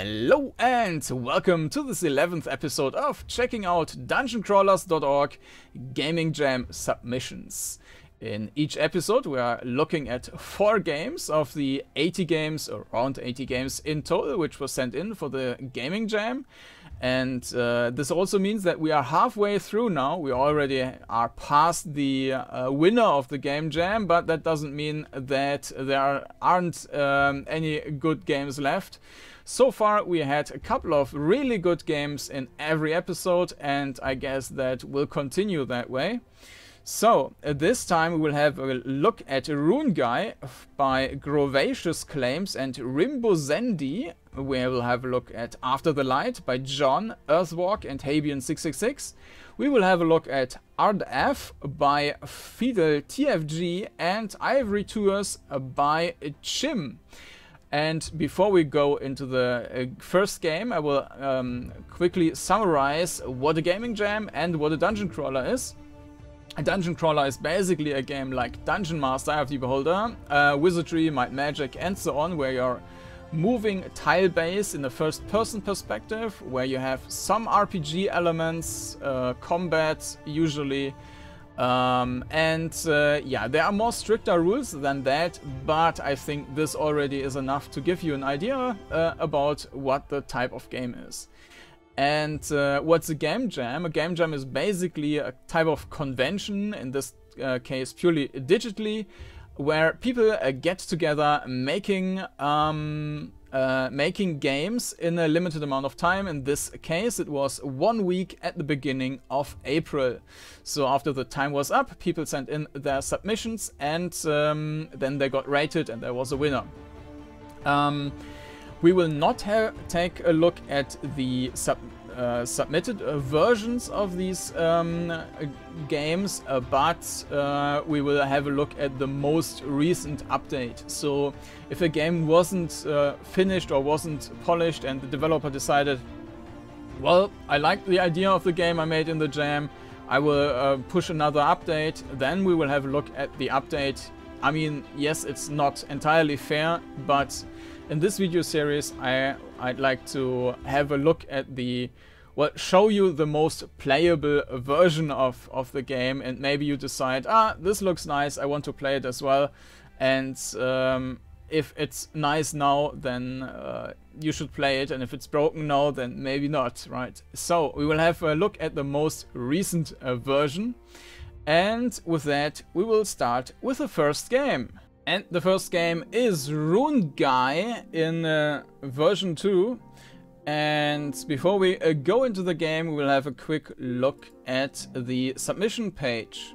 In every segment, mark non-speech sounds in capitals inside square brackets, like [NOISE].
Hello and welcome to this 11th episode of checking out dungeoncrawlers.org Gaming Jam submissions. In each episode we are looking at 4 games of the 80 games, around 80 games in total, which were sent in for the Gaming Jam. And uh, this also means that we are halfway through now. We already are past the uh, winner of the game jam, but that doesn't mean that there aren't um, any good games left. So far, we had a couple of really good games in every episode, and I guess that will continue that way. So, uh, this time we will have a look at Rune Guy by Groovacious Claims and Rimbo Zendi. We will have a look at After the Light by John, Earthwalk and Habian666. We will have a look at Ard'af by Fideltfg and Ivory Tours by Tjim. And before we go into the uh, first game, I will um, quickly summarize what a gaming jam and what a dungeon crawler is. A dungeon crawler is basically a game like Dungeon Master, Eye of the Beholder, uh, Wizardry, Might Magic, and so on, where you're moving tile base in the first person perspective, where you have some RPG elements, uh, combat usually, um, and uh, yeah, there are more stricter rules than that, but I think this already is enough to give you an idea uh, about what the type of game is. And uh, what's a game jam? A game jam is basically a type of convention, in this uh, case purely digitally, where people uh, get together making um, uh, making games in a limited amount of time. In this case, it was one week at the beginning of April. So after the time was up, people sent in their submissions and um, then they got rated and there was a winner. Um, we will not take a look at the sub uh, submitted uh, versions of these um, uh, games, uh, but uh, we will have a look at the most recent update. So if a game wasn't uh, finished or wasn't polished and the developer decided, well, I like the idea of the game I made in the jam, I will push another update, then we will have a look at the update. I mean, yes, it's not entirely fair, but in this video series I, I'd like to have a look at the well, show you the most playable version of, of the game and maybe you decide, ah, this looks nice, I want to play it as well. And um, if it's nice now, then uh, you should play it, and if it's broken now, then maybe not, right? So, we will have a look at the most recent uh, version. And with that, we will start with the first game. And the first game is Rune Guy in uh, version 2. And before we uh, go into the game, we will have a quick look at the submission page.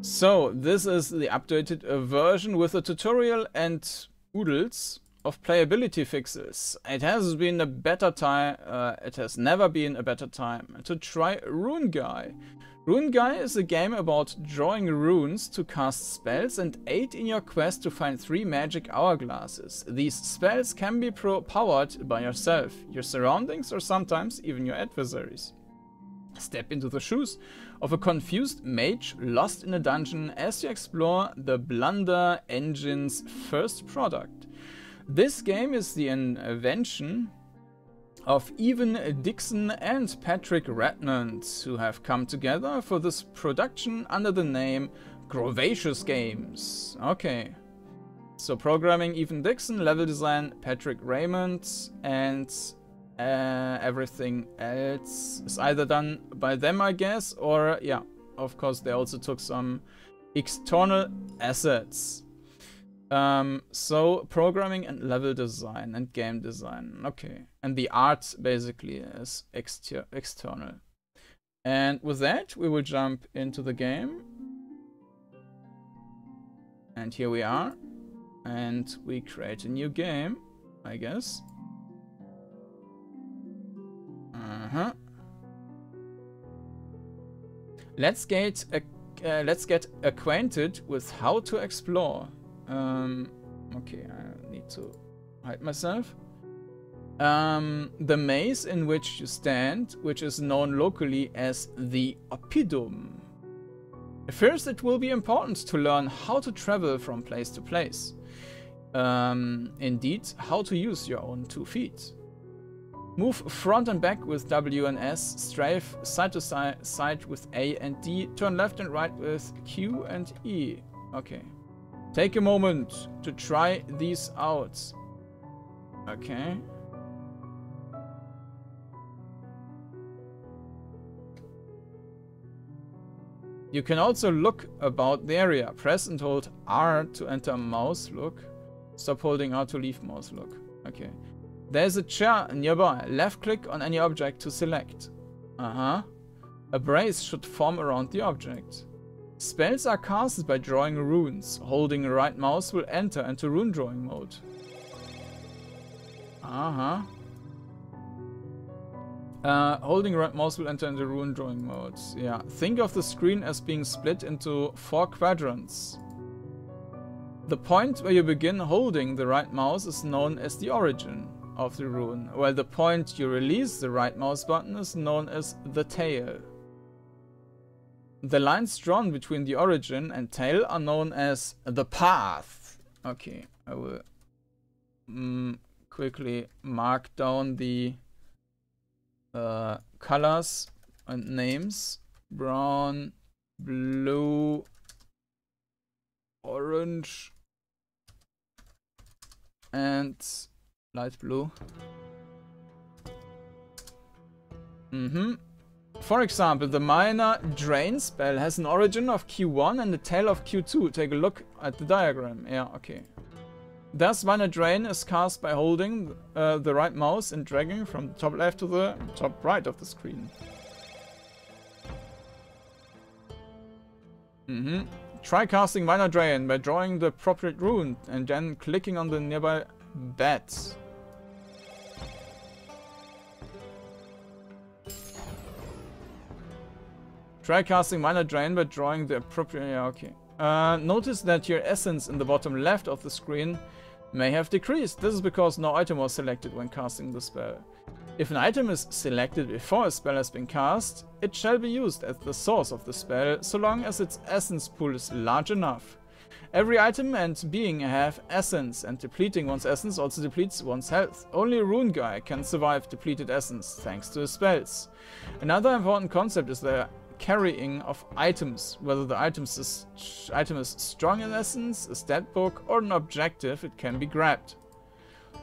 So, this is the updated uh, version with a tutorial and oodles of playability fixes. It has been a better time, uh, it has never been a better time to try Rune Guy. Rune Guy is a game about drawing runes to cast spells and aid in your quest to find three magic hourglasses. These spells can be powered by yourself, your surroundings or sometimes even your adversaries. Step into the shoes of a confused mage lost in a dungeon as you explore the Blunder Engine's first product. This game is the invention of Evan Dixon and Patrick Redmond, who have come together for this production under the name Groovacious Games. Okay. So programming Evan Dixon, level design Patrick Redmond, and uh, everything else is either done by them, I guess, or yeah, of course they also took some external assets. Um, so programming and level design and game design. Okay. And the art basically is exter external. And with that, we will jump into the game. And here we are. And we create a new game, I guess. Uh-huh. Let's get uh, let's get acquainted with how to explore. Um, okay, I need to hide myself. Um, the maze in which you stand, which is known locally as the Oppidum. First, it will be important to learn how to travel from place to place. Um, indeed, how to use your own two feet. Move front and back with W and S, strafe side to side, side with A and D, turn left and right with Q and E. Okay. Take a moment to try these out. Okay. You can also look about the area. Press and hold R to enter mouse look. Stop holding R to leave mouse look. Okay. There's a chair nearby. Left click on any object to select. Uh-huh. A brace should form around the object. Spells are casted by drawing runes. Holding right mouse will enter into rune drawing mode. Uh-huh. Uh, holding right mouse will enter into rune drawing mode. Yeah. Think of the screen as being split into four quadrants. The point where you begin holding the right mouse is known as the origin of the rune, while the point you release the right mouse button is known as the tail. The lines drawn between the origin and tail are known as the path. Okay, I will mm, quickly mark down the uh, colors and names. Brown, blue, orange, and light blue. Mm-hmm. For example, the minor drain spell has an origin of Q1 and a tail of Q2. Take a look at the diagram. Yeah, okay. Thus, minor drain is cast by holding uh, the right mouse and dragging from the top left to the top right of the screen. Mm -hmm. Try casting Minor Drain by drawing the appropriate rune and then clicking on the nearby bats. Try casting Minor Drain by drawing the appropriate... Yeah, okay. Uh, notice that your essence in the bottom left of the screen may have decreased. This is because no item was selected when casting the spell. If an item is selected before a spell has been cast, it shall be used as the source of the spell so long as its essence pool is large enough. Every item and being have essence, and depleting one's essence also depletes one's health. Only a rune guy can survive depleted essence, thanks to his spells. Another important concept is the carrying of items, whether the item is, item is strong in essence, a stat book, or an objective, it can be grabbed.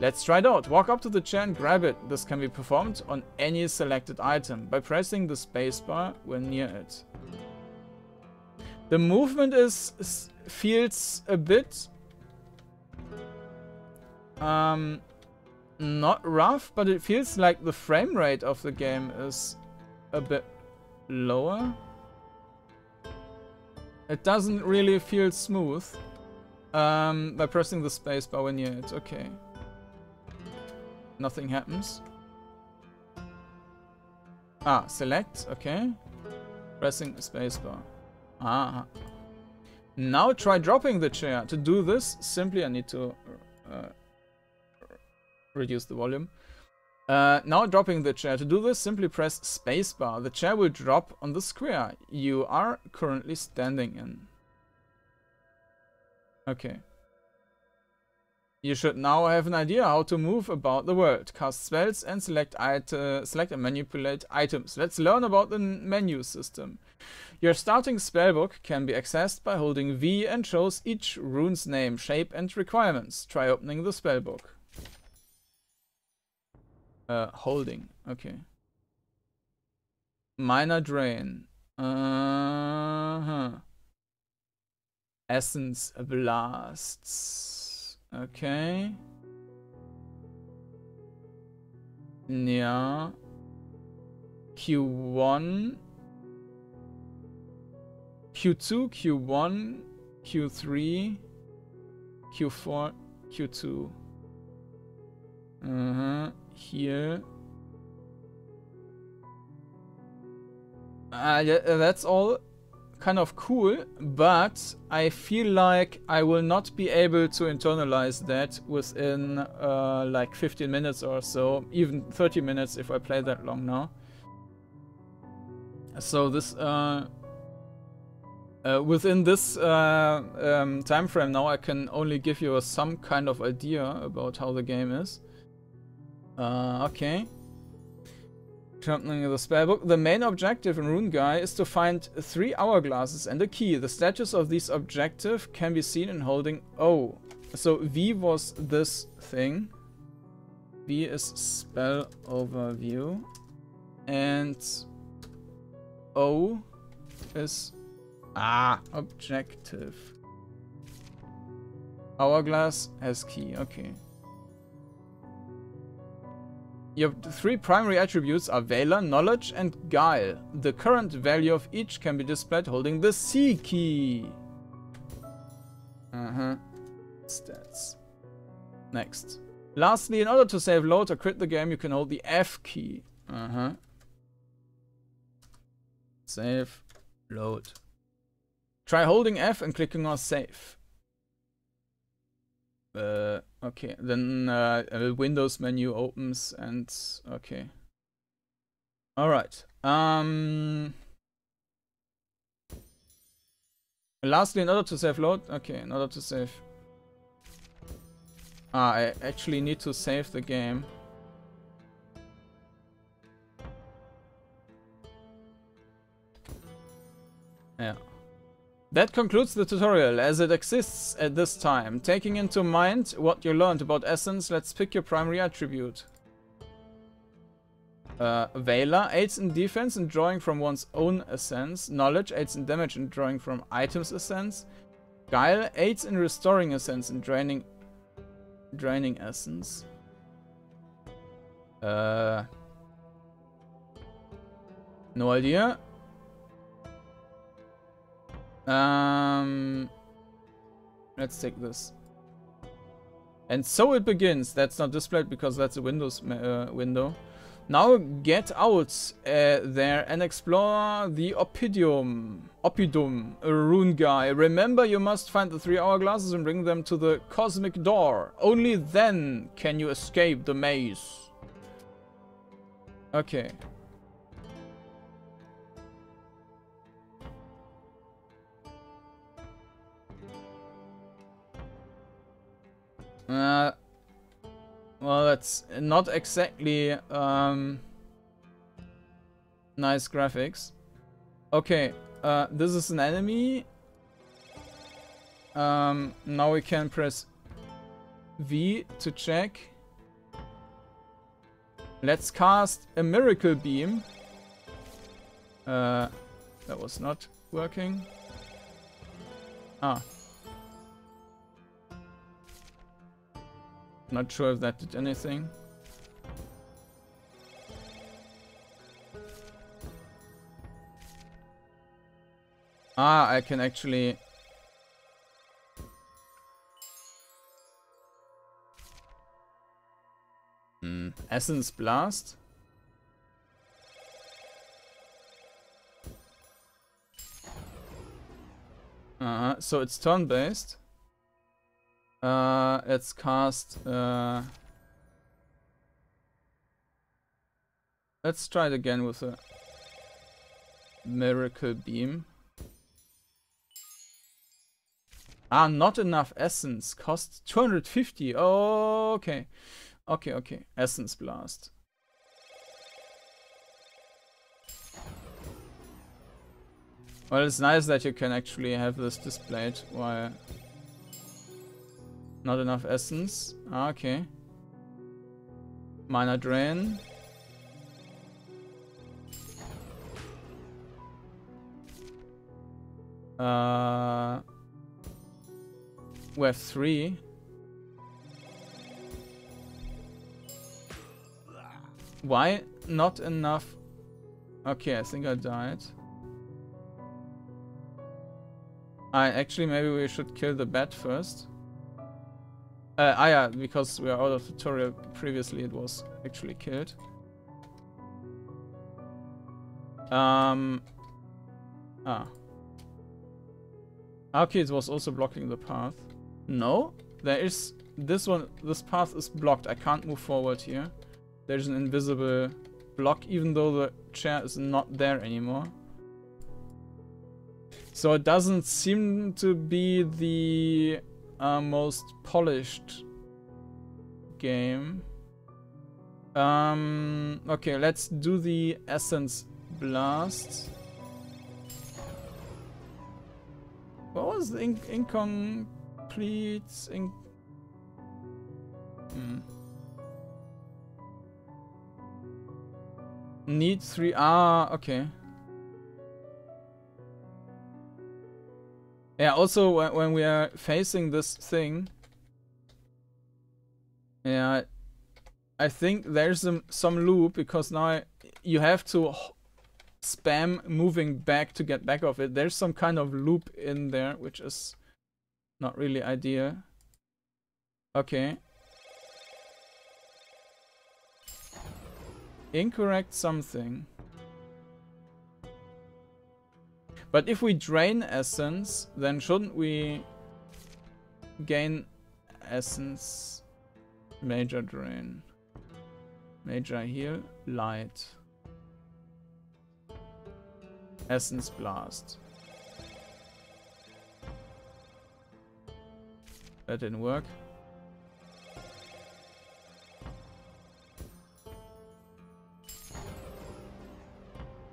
Let's try it out. Walk up to the chair and grab it. This can be performed on any selected item by pressing the spacebar when near it. The movement is, is feels a bit um, not rough, but it feels like the frame rate of the game is a bit lower. It doesn't really feel smooth um, by pressing the spacebar when near it. Okay nothing happens. Ah, select, okay. Pressing spacebar. Ah. Now try dropping the chair. To do this, simply I need to uh, reduce the volume. Uh, now dropping the chair. To do this, simply press spacebar. The chair will drop on the square you are currently standing in. Okay. You should now have an idea how to move about the world, cast spells and select, uh, select and manipulate items. Let's learn about the menu system. Your starting spellbook can be accessed by holding V and shows each rune's name, shape and requirements. Try opening the spellbook. Uh, holding, okay. Minor Drain. Uh -huh. Essence Blasts. Okay. Yeah. Q1. Q2, Q1, Q3, Q4, Q2. Uh-huh. Here. Uh, that's all kind of cool, but I feel like I will not be able to internalize that within uh, like 15 minutes or so, even 30 minutes if I play that long now. So this, uh, uh, within this uh, um, time frame now I can only give you some kind of idea about how the game is. Uh, okay. Something in the spellbook. The main objective in Rune Guy is to find three hourglasses and a key. The status of this objective can be seen in holding O. So V was this thing. V is spell overview. And O is ah objective. Hourglass has key. Okay. Your three primary attributes are Valor, Knowledge, and Guile. The current value of each can be displayed holding the C key. Uh-huh. Stats. Next. Lastly, in order to save load or quit the game, you can hold the F key. Uh-huh. Save. Load. Try holding F and clicking on save. Uh, okay, then uh, Windows menu opens and okay. All right. Um. Lastly, in order to save load, okay, in order to save. Ah, I actually need to save the game. Yeah. That concludes the tutorial as it exists at this time. Taking into mind what you learned about Essence, let's pick your primary attribute. Uh, aids in defense and drawing from one's own essence. Knowledge aids in damage and drawing from items essence. Guile aids in restoring essence and draining draining essence. Uh, no idea. Um, let's take this. And so it begins. That's not displayed because that's a Windows uh, window. Now get out uh, there and explore the Oppidum. Oppidum, a rune guy. Remember you must find the three hourglasses and bring them to the cosmic door. Only then can you escape the maze. Okay. Uh, well, that's not exactly um, nice graphics. Okay, uh, this is an enemy. Um, now we can press V to check. Let's cast a Miracle Beam. Uh, that was not working. Ah, Not sure if that did anything. Ah, I can actually... Hmm. Essence Blast? Uh -huh. So it's turn-based. Uh, let's cast. Uh, let's try it again with a miracle beam. Ah, not enough essence. Cost 250. Oh, okay. Okay, okay. Essence blast. Well, it's nice that you can actually have this displayed while not enough essence. Ah, okay. Minor drain. Uh, we have three. Why not enough? Okay, I think I died. I actually maybe we should kill the bat first. Uh, ah yeah, because we are out of tutorial previously it was actually killed. Um, ah. Okay, it was also blocking the path. No, there is this one, this path is blocked. I can't move forward here. There's an invisible block even though the chair is not there anymore. So it doesn't seem to be the uh, most polished game. Um, okay, let's do the essence blast. What was the inc incomplete? Inc hmm. Need three. Ah, okay. Yeah, also when we are facing this thing, yeah, I think there's some, some loop because now you have to spam moving back to get back of it. There's some kind of loop in there, which is not really ideal. Okay. Incorrect something. But if we drain essence, then shouldn't we gain essence? Major drain. Major heal. Light. Essence blast. That didn't work.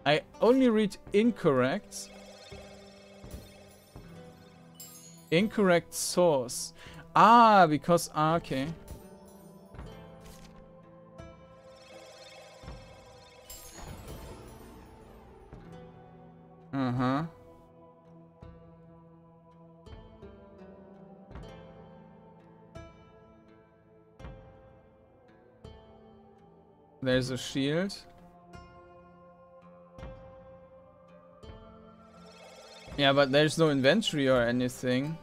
I only read incorrect. Incorrect source. Ah, because... Ah, okay. Uh-huh. There's a shield. Yeah, but there's no inventory or anything.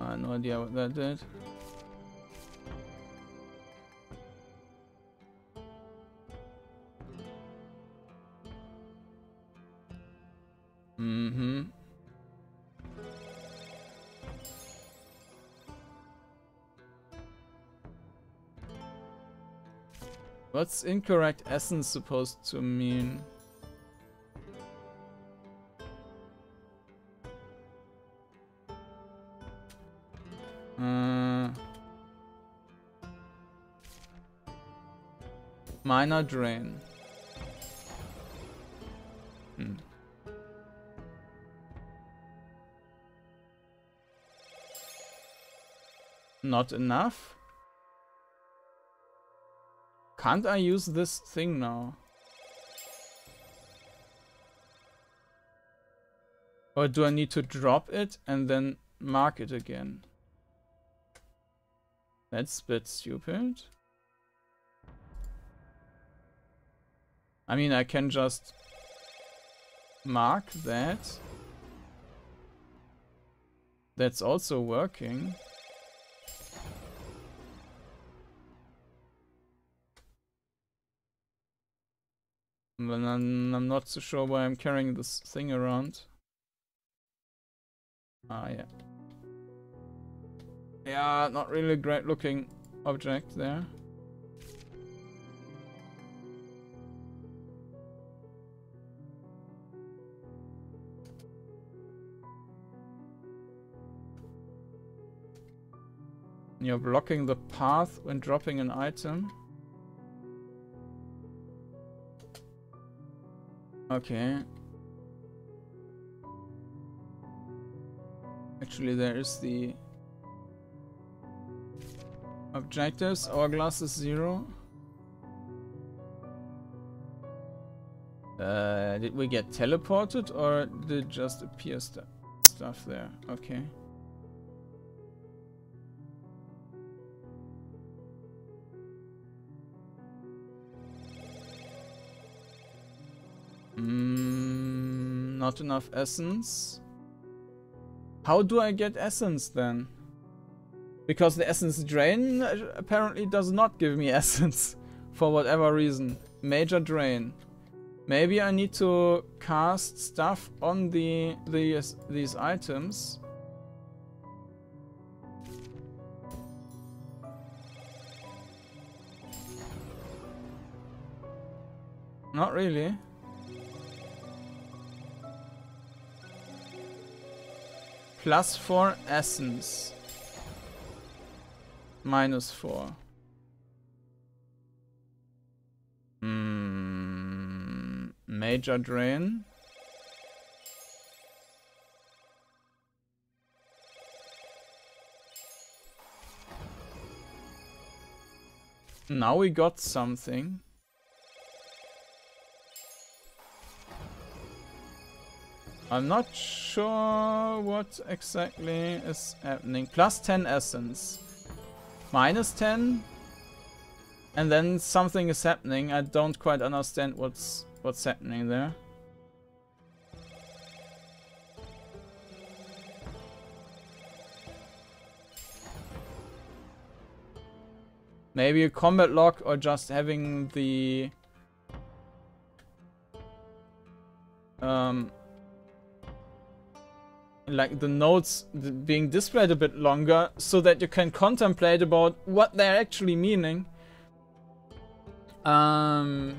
I have no idea what that did. What's incorrect essence supposed to mean? Uh, minor drain. Hmm. Not enough? Can't I use this thing now? Or do I need to drop it and then mark it again? That's a bit stupid. I mean, I can just mark that. That's also working. But I'm, I'm not so sure why I'm carrying this thing around. Ah, yeah. Yeah, not really great looking object there. You're blocking the path when dropping an item. Okay. Actually, there is the objectives. Hourglass is zero. Uh, did we get teleported or did just appear st stuff there? Okay. Not enough essence. How do I get essence then? Because the essence drain uh, apparently does not give me [LAUGHS] essence. For whatever reason. Major drain. Maybe I need to cast stuff on the these these items. Not really. Plus 4 essence. Minus 4. Hmm. Major drain. Now we got something. I'm not sure what exactly is happening. Plus 10 essence. Minus 10. And then something is happening. I don't quite understand what's what's happening there. Maybe a combat lock or just having the um like the notes being displayed a bit longer so that you can contemplate about what they're actually meaning. Um,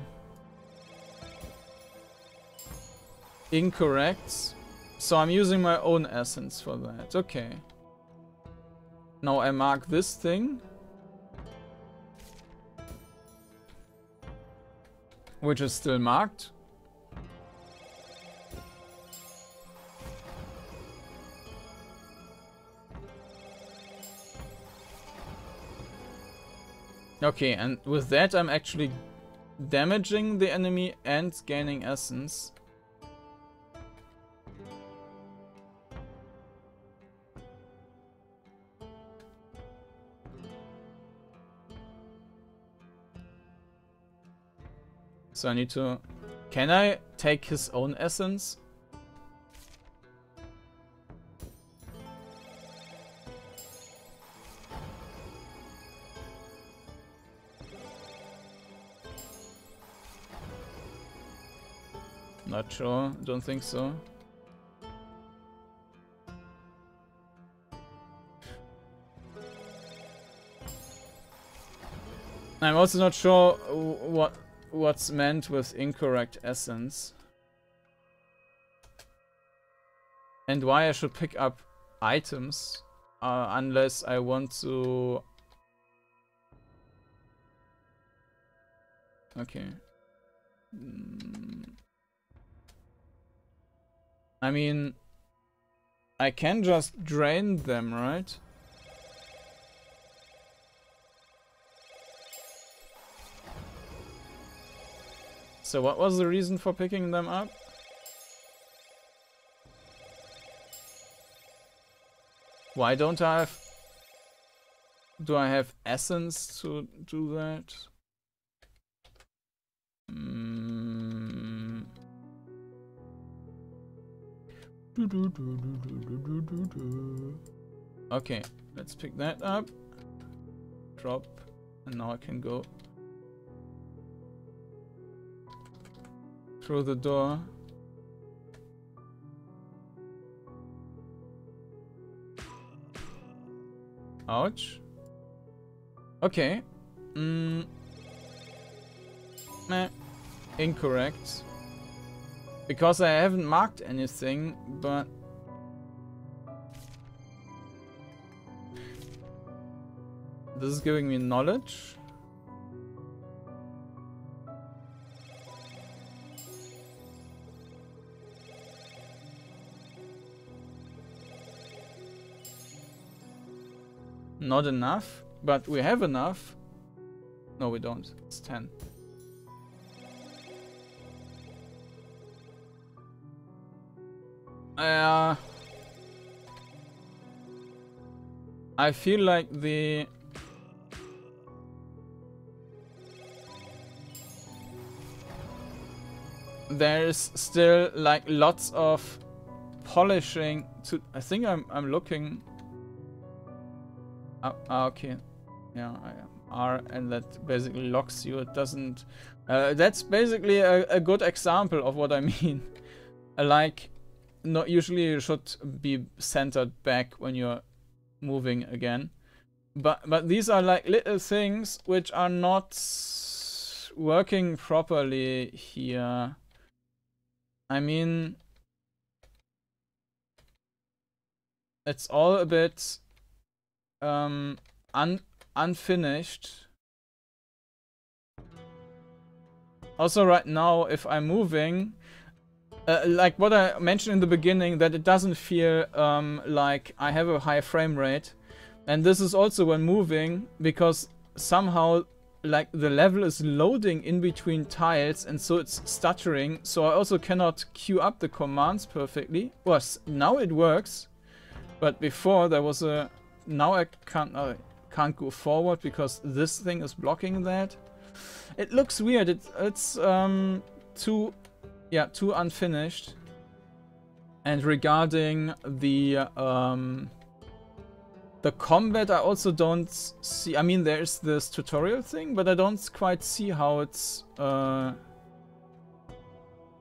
incorrect. So I'm using my own essence for that. Okay. Now I mark this thing. Which is still marked. Okay, and with that I'm actually damaging the enemy and gaining essence. So I need to... Can I take his own essence? Not sure. Don't think so. I'm also not sure what what's meant with incorrect essence. And why I should pick up items uh, unless I want to... Okay. Mm. I mean, I can just drain them, right? So what was the reason for picking them up? Why don't I have... Do I have essence to do that? Mm. Okay, let's pick that up. Drop. And now I can go through the door. Ouch. Okay. Mm. Meh. Incorrect. Because I haven't marked anything, but... This is giving me knowledge. Not enough, but we have enough. No, we don't. It's 10. Uh, I feel like the there's still like lots of polishing to I think I'm I'm looking uh, okay. Yeah i R and that basically locks you. It doesn't uh, that's basically a, a good example of what I [LAUGHS] mean. Like not usually you should be centered back when you're moving again. But but these are like little things which are not working properly here. I mean it's all a bit um, un unfinished. Also, right now, if I'm moving, uh, like what I mentioned in the beginning, that it doesn't feel um, like I have a high frame rate. And this is also when moving, because somehow like the level is loading in between tiles and so it's stuttering. So I also cannot queue up the commands perfectly. Well, now it works. But before there was a... Now I can't, I can't go forward because this thing is blocking that. It looks weird. It, it's um, too, yeah, too unfinished. And regarding the um, the combat I also don't see... I mean, there's this tutorial thing, but I don't quite see how it's... Uh,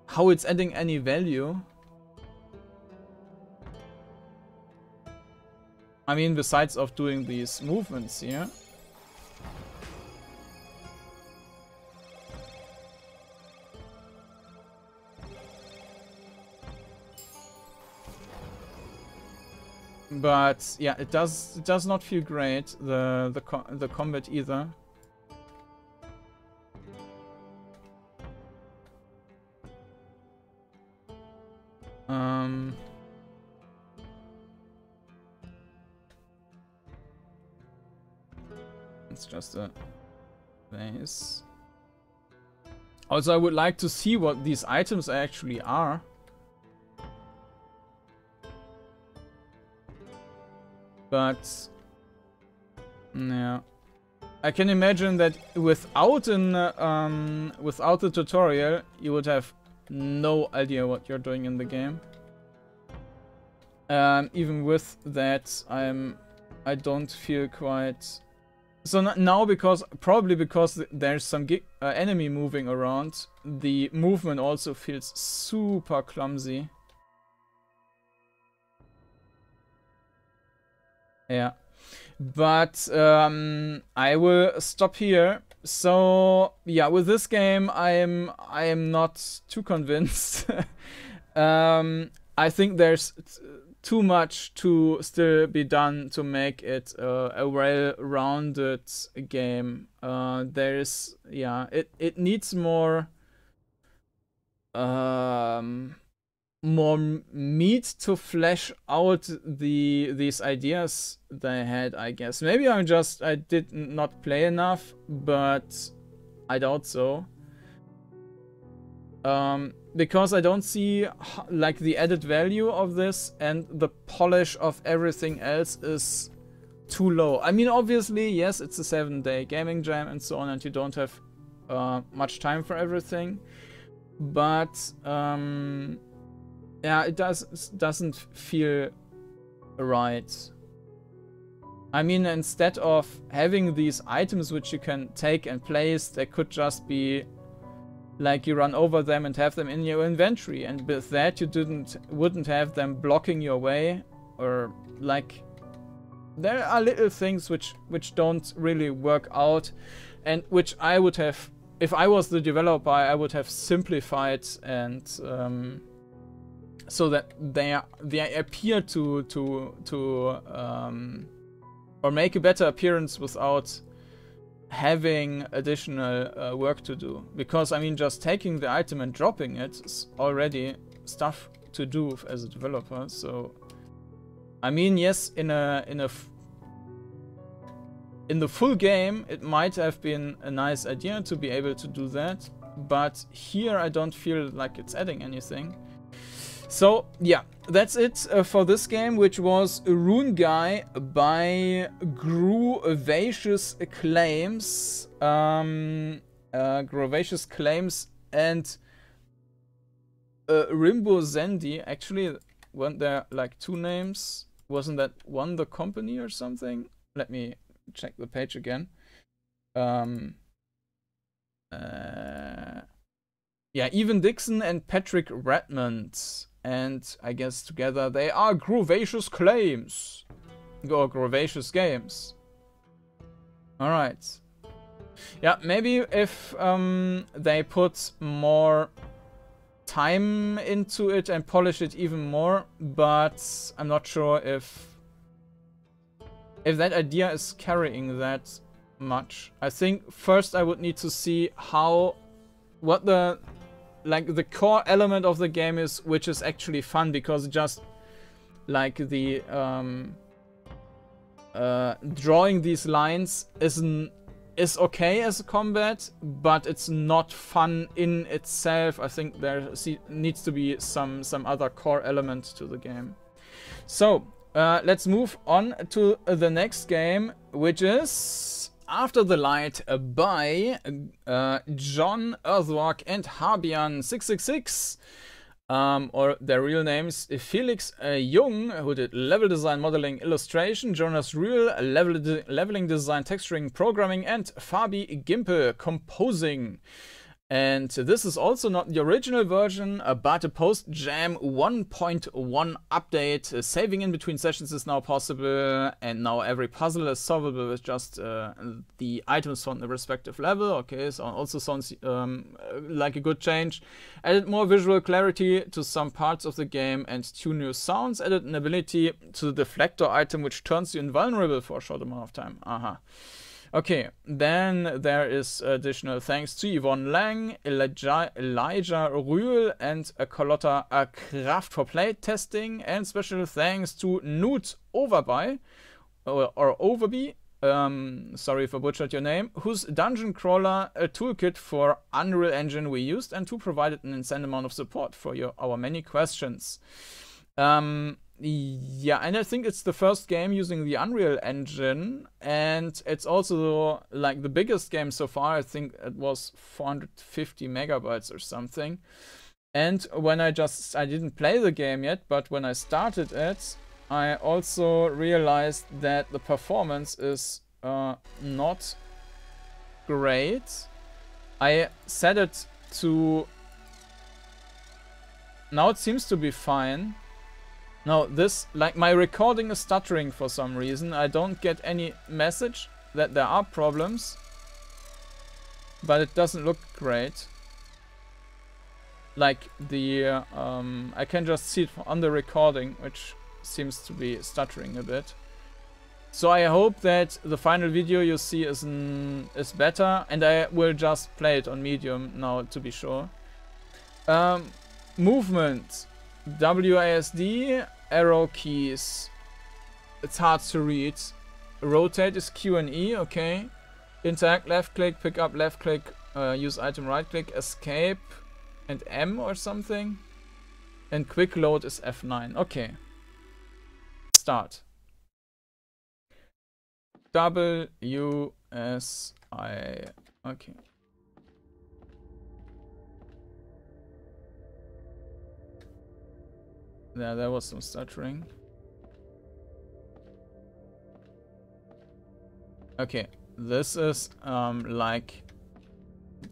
how it's adding any value. I mean, besides of doing these movements here. But yeah, it does it does not feel great the the co the combat either. Um. It's just a base. Also, I would like to see what these items actually are. But yeah, I can imagine that without an um, without the tutorial, you would have no idea what you're doing in the game. Um, even with that, I'm I don't feel quite so now because probably because there's some uh, enemy moving around, the movement also feels super clumsy. Yeah. But um, I will stop here. So yeah, with this game, I am I am not too convinced. [LAUGHS] um, I think there's too much to still be done to make it uh, a well-rounded game. Uh, there's yeah, it it needs more. Um, more meat to flesh out the these ideas they had i guess. Maybe i'm just i did not play enough but i doubt so. Um, because i don't see like the added value of this and the polish of everything else is too low. I mean obviously yes it's a seven day gaming jam and so on and you don't have uh, much time for everything. But um, yeah, it does doesn't feel right. I mean, instead of having these items which you can take and place, they could just be like you run over them and have them in your inventory. And with that, you didn't wouldn't have them blocking your way or like there are little things which which don't really work out and which I would have if I was the developer I would have simplified and um, so that they they appear to to to um, or make a better appearance without having additional uh, work to do. Because I mean, just taking the item and dropping it is already stuff to do as a developer. So I mean, yes, in a in a in the full game, it might have been a nice idea to be able to do that, but here I don't feel like it's adding anything. So, yeah, that's it uh, for this game, which was Rune Guy by Groovacious Claims. Um, uh, Claims and uh, Rimbo Zendi. Actually, weren't there like two names? Wasn't that one the company or something? Let me check the page again. Um, uh, yeah, Evan Dixon and Patrick Redmond and I guess together they are Groovacious Claims. Or Groovacious Games. Alright. Yeah, maybe if um, they put more time into it and polish it even more, but I'm not sure if if that idea is carrying that much. I think first I would need to see how, what the, like the core element of the game is, which is actually fun because just like the, um, uh, drawing these lines isn't is okay as a combat, but it's not fun in itself. I think there needs to be some some other core element to the game. So uh, let's move on to the next game, which is After the Light by uh, John Earthwalk and Harbian 666 um, or their real names Felix uh, Jung, who did level design, modeling, illustration, Jonas Rühl, level de leveling design, texturing, programming, and Fabi Gimpel, composing. And this is also not the original version, uh, but a post-jam 1.1 update. Uh, saving in between sessions is now possible, and now every puzzle is solvable with just uh, the items from the respective level. Okay, so also sounds um, like a good change. Added more visual clarity to some parts of the game and two new sounds. Added an ability to the deflector item, which turns you invulnerable for a short amount of time. Aha. Uh -huh. Okay, then there is additional thanks to Yvonne Lang, Elijah, Elijah Rühl, and Carlotta Kraft for play testing, and special thanks to Newt Overby, or, or Overby, um, sorry if I butchered your name, whose dungeon crawler a toolkit for Unreal Engine we used and who provided an insane amount of support for your, our many questions. Um, yeah, and I think it's the first game using the Unreal Engine, and it's also like the biggest game so far. I think it was 450 megabytes or something. And when I just I didn't play the game yet, but when I started it, I also realized that the performance is uh, not great. I set it to now it seems to be fine now this, like my recording is stuttering for some reason. I don't get any message that there are problems. But it doesn't look great. Like the, uh, um, I can just see it on the recording, which seems to be stuttering a bit. So I hope that the final video you see is, is better and I will just play it on medium now to be sure. Um, movement. WASD arrow keys. It's hard to read. Rotate is Q and E, okay. Interact left click, pick up left click, uh, use item right click, escape and M or something. And quick load is F9. Okay. Start. W S I. Okay. Yeah, there was some stuttering. Okay, this is um, like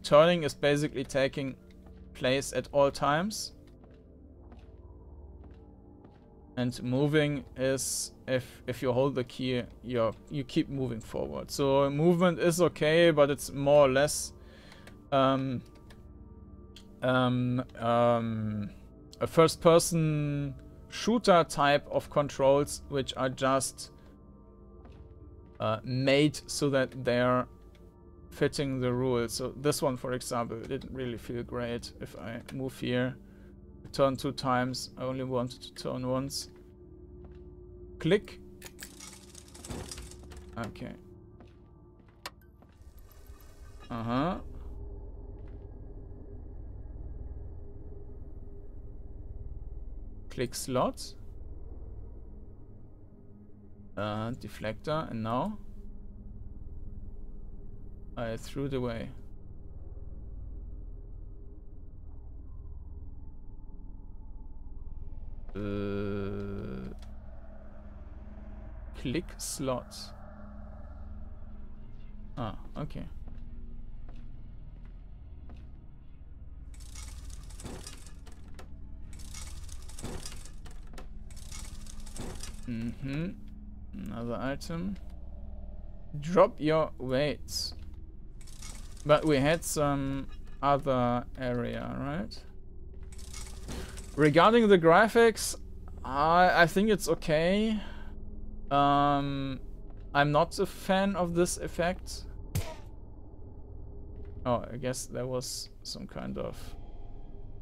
turning is basically taking place at all times. And moving is if if you hold the key, you you keep moving forward. So movement is okay, but it's more or less um, um, um, a first person shooter type of controls which are just uh, made so that they're fitting the rules. So this one, for example, didn't really feel great. If I move here, turn two times, I only wanted to turn once. Click. Okay. Uh-huh. Click slots. Uh, deflector, and now I threw it away. Uh, click slots. Ah, okay. Mm-hmm. Another item. Drop your weights. But we had some other area, right? Regarding the graphics, I, I think it's okay. Um, I'm not a fan of this effect. Oh, I guess there was some kind of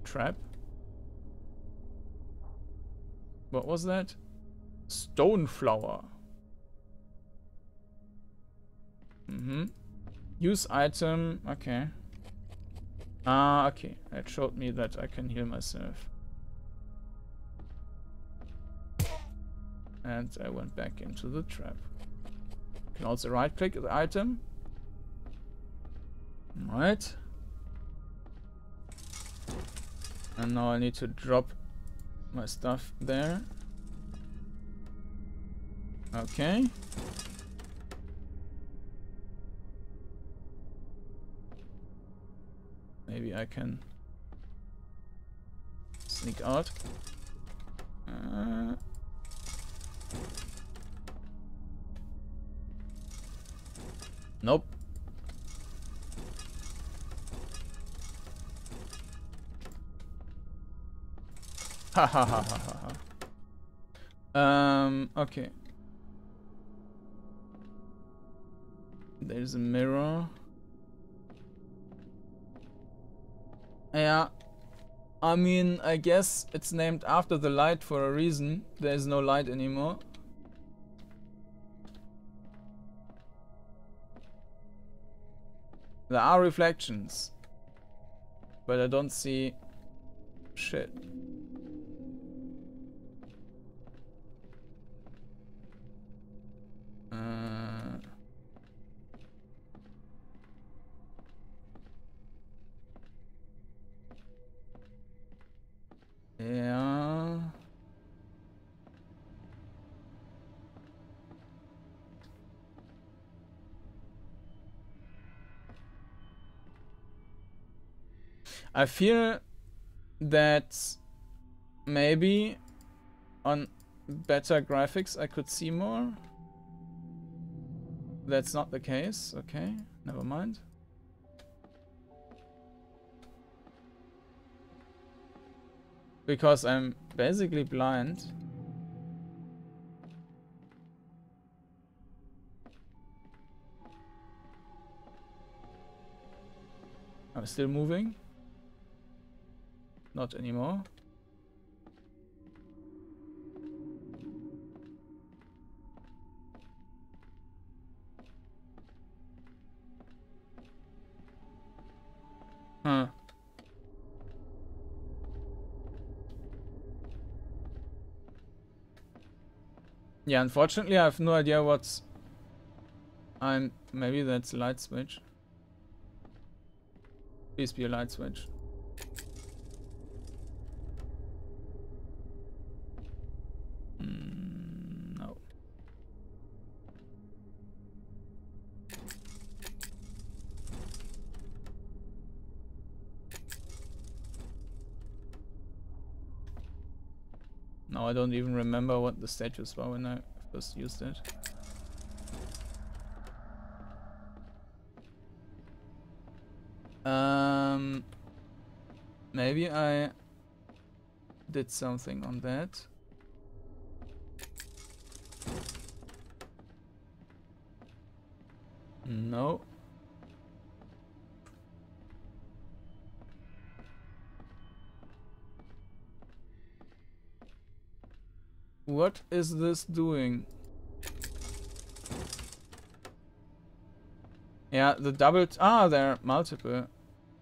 trap. What was that? Stone flower. Mm-hmm. Use item. Okay. Ah, okay. It showed me that I can heal myself. And I went back into the trap. You can also right click the item. Right. And now I need to drop my stuff there. Okay. Maybe I can sneak out. Uh, nope. Ha. [LAUGHS] Um, okay. There's a mirror. Yeah. I mean, I guess it's named after the light for a reason. There's no light anymore. There are reflections. But I don't see shit. Uh, yeah. I feel that maybe on better graphics I could see more. That's not the case. Okay, never mind. Because I'm basically blind. I'm still moving. Not anymore. Huh. Yeah, unfortunately I have no idea what's... I'm... Maybe that's a light switch. Please be a light switch. Mm, no. No, I don't even remember what the statues were when I first used it. Um, maybe I did something on that. No. What is this doing? Yeah, the double... Ah, there are multiple.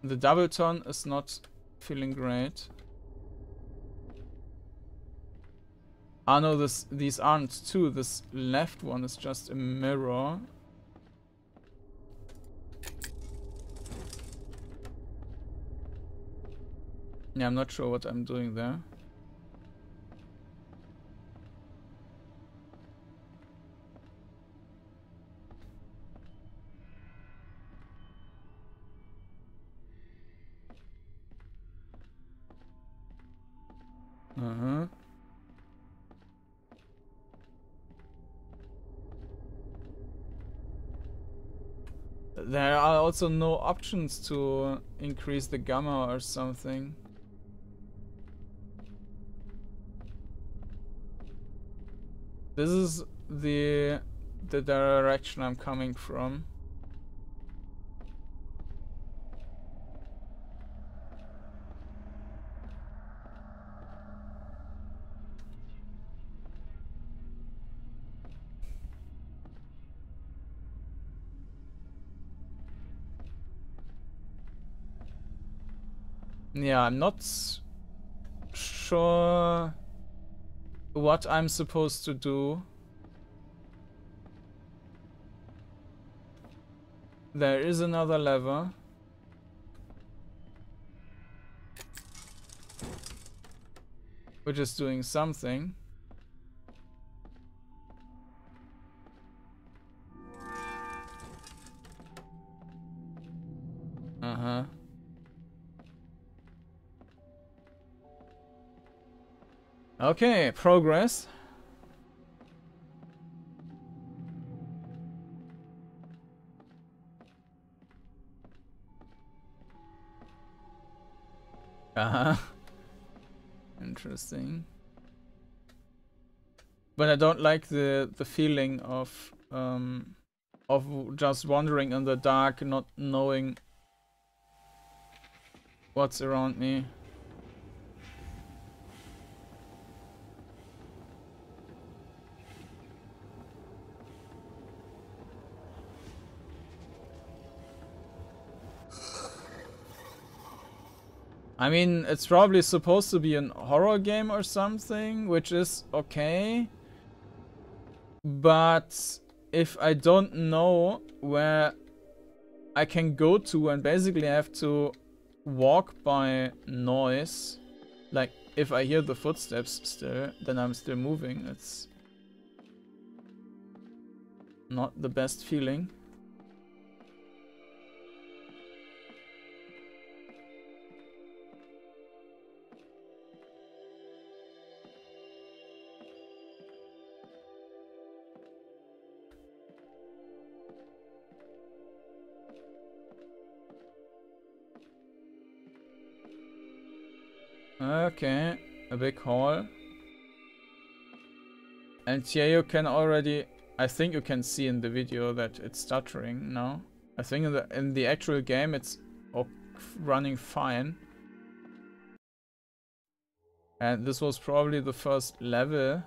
The double tone is not feeling great. Ah no, this, these aren't two. This left one is just a mirror. Yeah, I'm not sure what I'm doing there. Also no options to increase the gamma or something. This is the the direction I'm coming from. Yeah, I'm not sure what I'm supposed to do. There is another lever. Which is doing something. Okay, progress. Uh-huh. [LAUGHS] Interesting. But I don't like the the feeling of um of just wandering in the dark, not knowing what's around me. I mean, it's probably supposed to be an horror game or something, which is okay. But if I don't know where I can go to and basically have to walk by noise, like if I hear the footsteps still, then I'm still moving. It's not the best feeling. Okay, a big hall. And here you can already, I think you can see in the video that it's stuttering now. I think in the, in the actual game it's running fine. And this was probably the first level.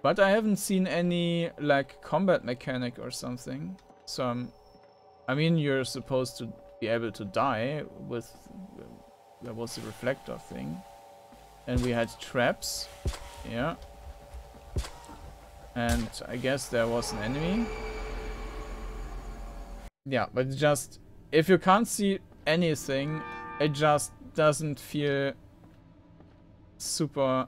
But I haven't seen any like combat mechanic or something. So um, I mean, you're supposed to be able to die with there was the reflector thing, and we had traps. Yeah. And I guess there was an enemy. Yeah, but just if you can't see anything, it just doesn't feel super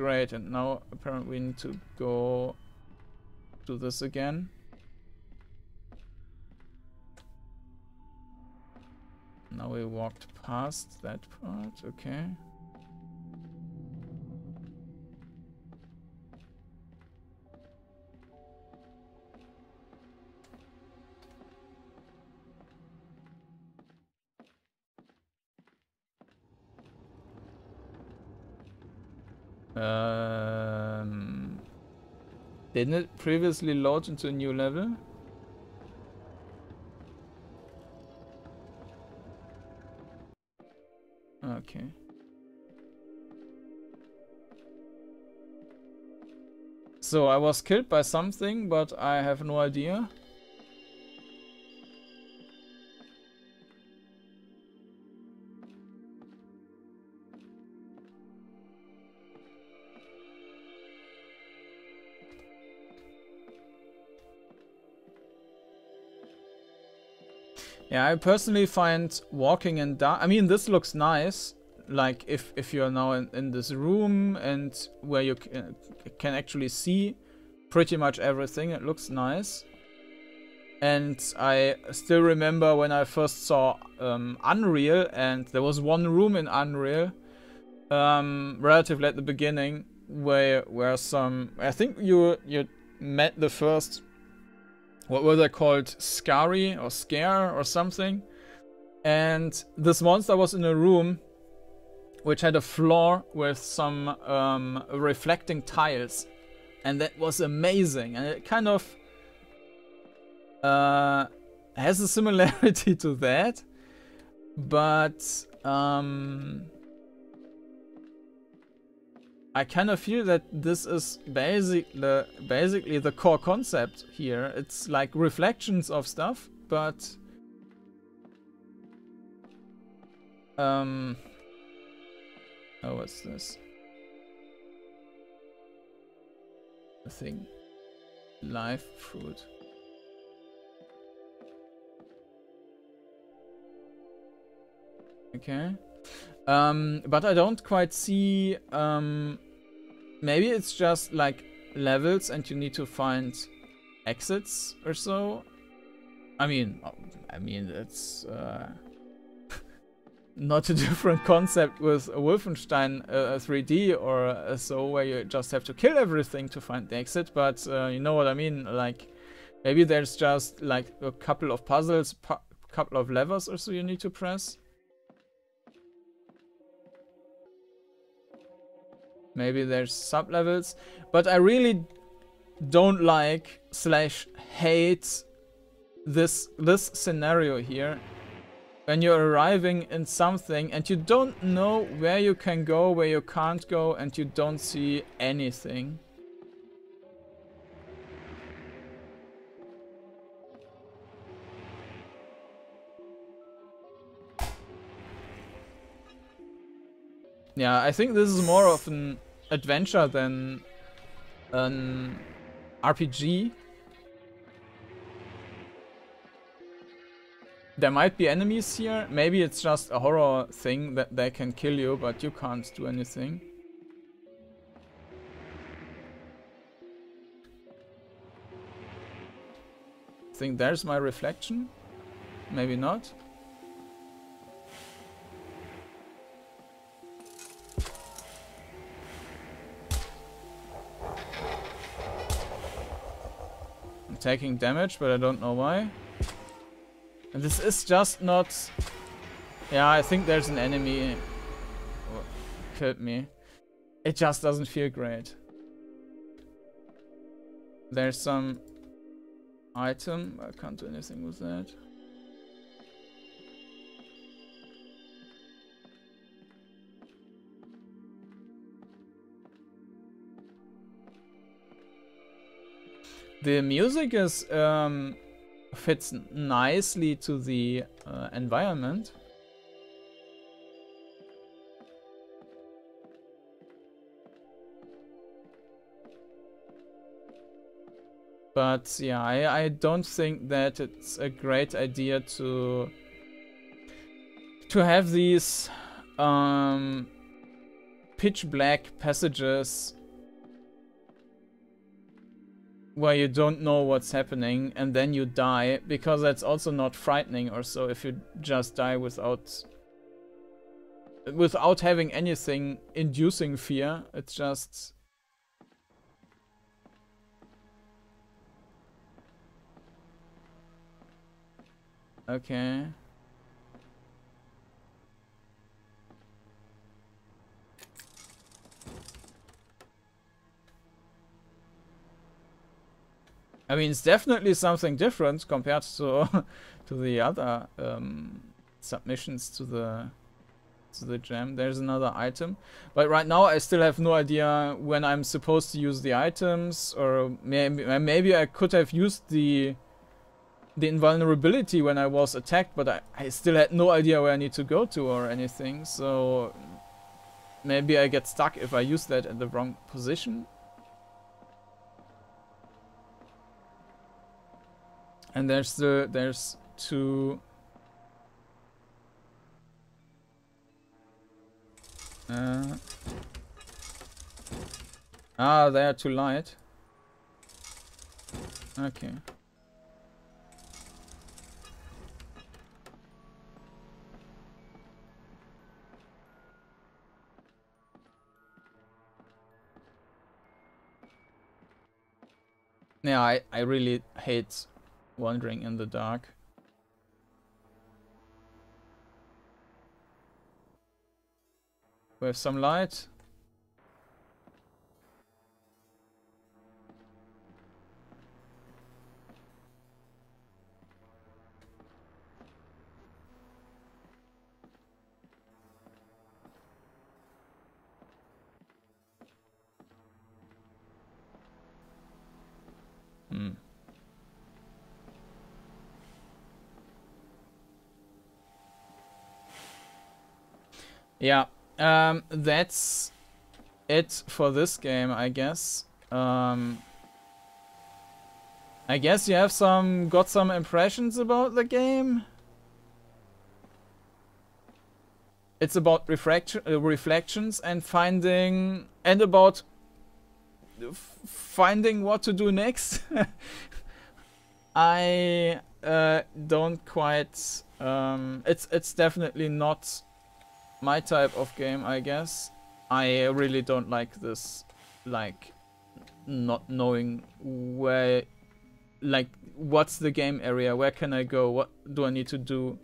Great, and now apparently we need to go do this again. Now we walked past that part, okay. Um, didn't it previously load into a new level? Okay. So I was killed by something, but I have no idea. Yeah, I personally find walking in dark... I mean, this looks nice. Like, if, if you're now in, in this room and where you can, can actually see pretty much everything, it looks nice. And I still remember when I first saw um, Unreal, and there was one room in Unreal, um, relatively at the beginning, where where some I think you you met the first what were they called? Scary or Scare or something. And this monster was in a room which had a floor with some um, reflecting tiles, and that was amazing. And it kind of uh, has a similarity [LAUGHS] to that, but um, I kind of feel that this is basically basically the core concept here. It's like reflections of stuff, but um oh what's this? I think live fruit. Okay. Um, but I don't quite see... Um, maybe it's just like levels and you need to find exits or so. I mean, I mean, it's uh, [LAUGHS] not a different concept with Wolfenstein uh, 3D or uh, so, where you just have to kill everything to find the exit. But uh, you know what I mean? Like, maybe there's just like a couple of puzzles, pu couple of levers or so you need to press. Maybe there's sub-levels. But I really don't like slash hate this this scenario here. When you're arriving in something and you don't know where you can go, where you can't go, and you don't see anything. Yeah, I think this is more of an adventure than an RPG. There might be enemies here. Maybe it's just a horror thing that they can kill you, but you can't do anything. I think there's my reflection. Maybe not. Taking damage, but I don't know why. And this is just not... Yeah, I think there's an enemy who killed me. It just doesn't feel great. There's some item. I can't do anything with that. The music is um, fits nicely to the uh, environment. But yeah, I, I don't think that it's a great idea to to have these um, pitch black passages where you don't know what's happening and then you die because that's also not frightening or so if you just die without without having anything inducing fear. It's just okay I mean, it's definitely something different compared to [LAUGHS] to the other um, submissions to the to the gem. There's another item, but right now I still have no idea when I'm supposed to use the items, or maybe maybe I could have used the the invulnerability when I was attacked, but I, I still had no idea where I need to go to or anything. So maybe I get stuck if I use that in the wrong position. And there's the there's two uh, Ah, they are too light. Okay. Yeah, I, I really hate wandering in the dark. with some light. Yeah, um, that's it for this game, I guess. Um, I guess you have some got some impressions about the game. It's about reflection, uh, reflections and finding and about finding what to do next. [LAUGHS] I uh, don't quite. Um, it's it's definitely not my type of game, I guess. I really don't like this, like, not knowing where, like, what's the game area, where can I go, what do I need to do.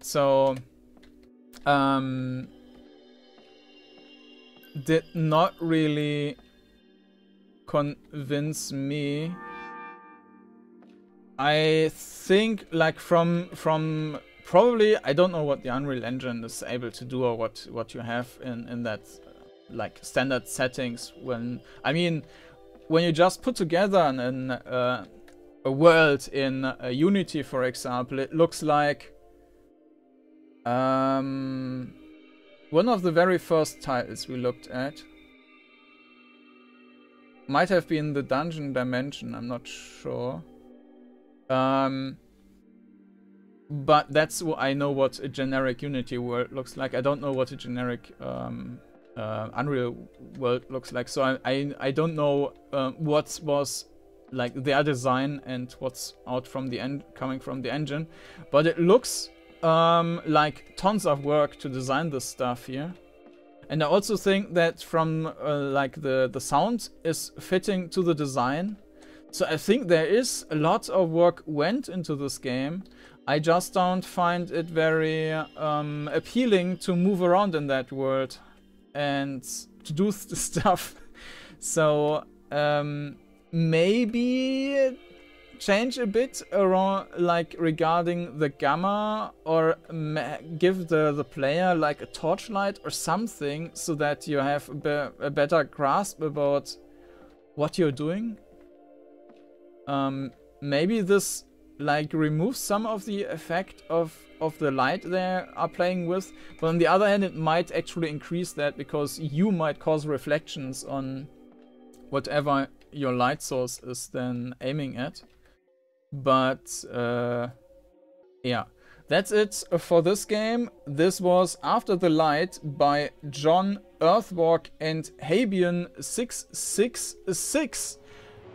So, um, did not really convince me I think like from from probably I don't know what the Unreal Engine is able to do or what what you have in in that like standard settings when I mean when you just put together an, an uh, a world in uh, Unity for example it looks like um, one of the very first titles we looked at might have been the dungeon dimension I'm not sure um, but that's what I know what a generic Unity world looks like. I don't know what a generic um, uh, Unreal world looks like. So I I, I don't know uh, what was like their design and what's out from the end coming from the engine, but it looks um, like tons of work to design this stuff here. And I also think that from uh, like the the sound is fitting to the design so I think there is a lot of work went into this game. I just don't find it very um, appealing to move around in that world and to do [LAUGHS] stuff. so um, maybe change a bit around like regarding the gamma or give the the player like a torchlight or something so that you have a, be a better grasp about what you're doing um, maybe this like removes some of the effect of of the light they are playing with but on the other hand it might actually increase that because you might cause reflections on whatever your light source is then aiming at. But uh, yeah. That's it for this game. This was after the light by john earthwalk and habian 666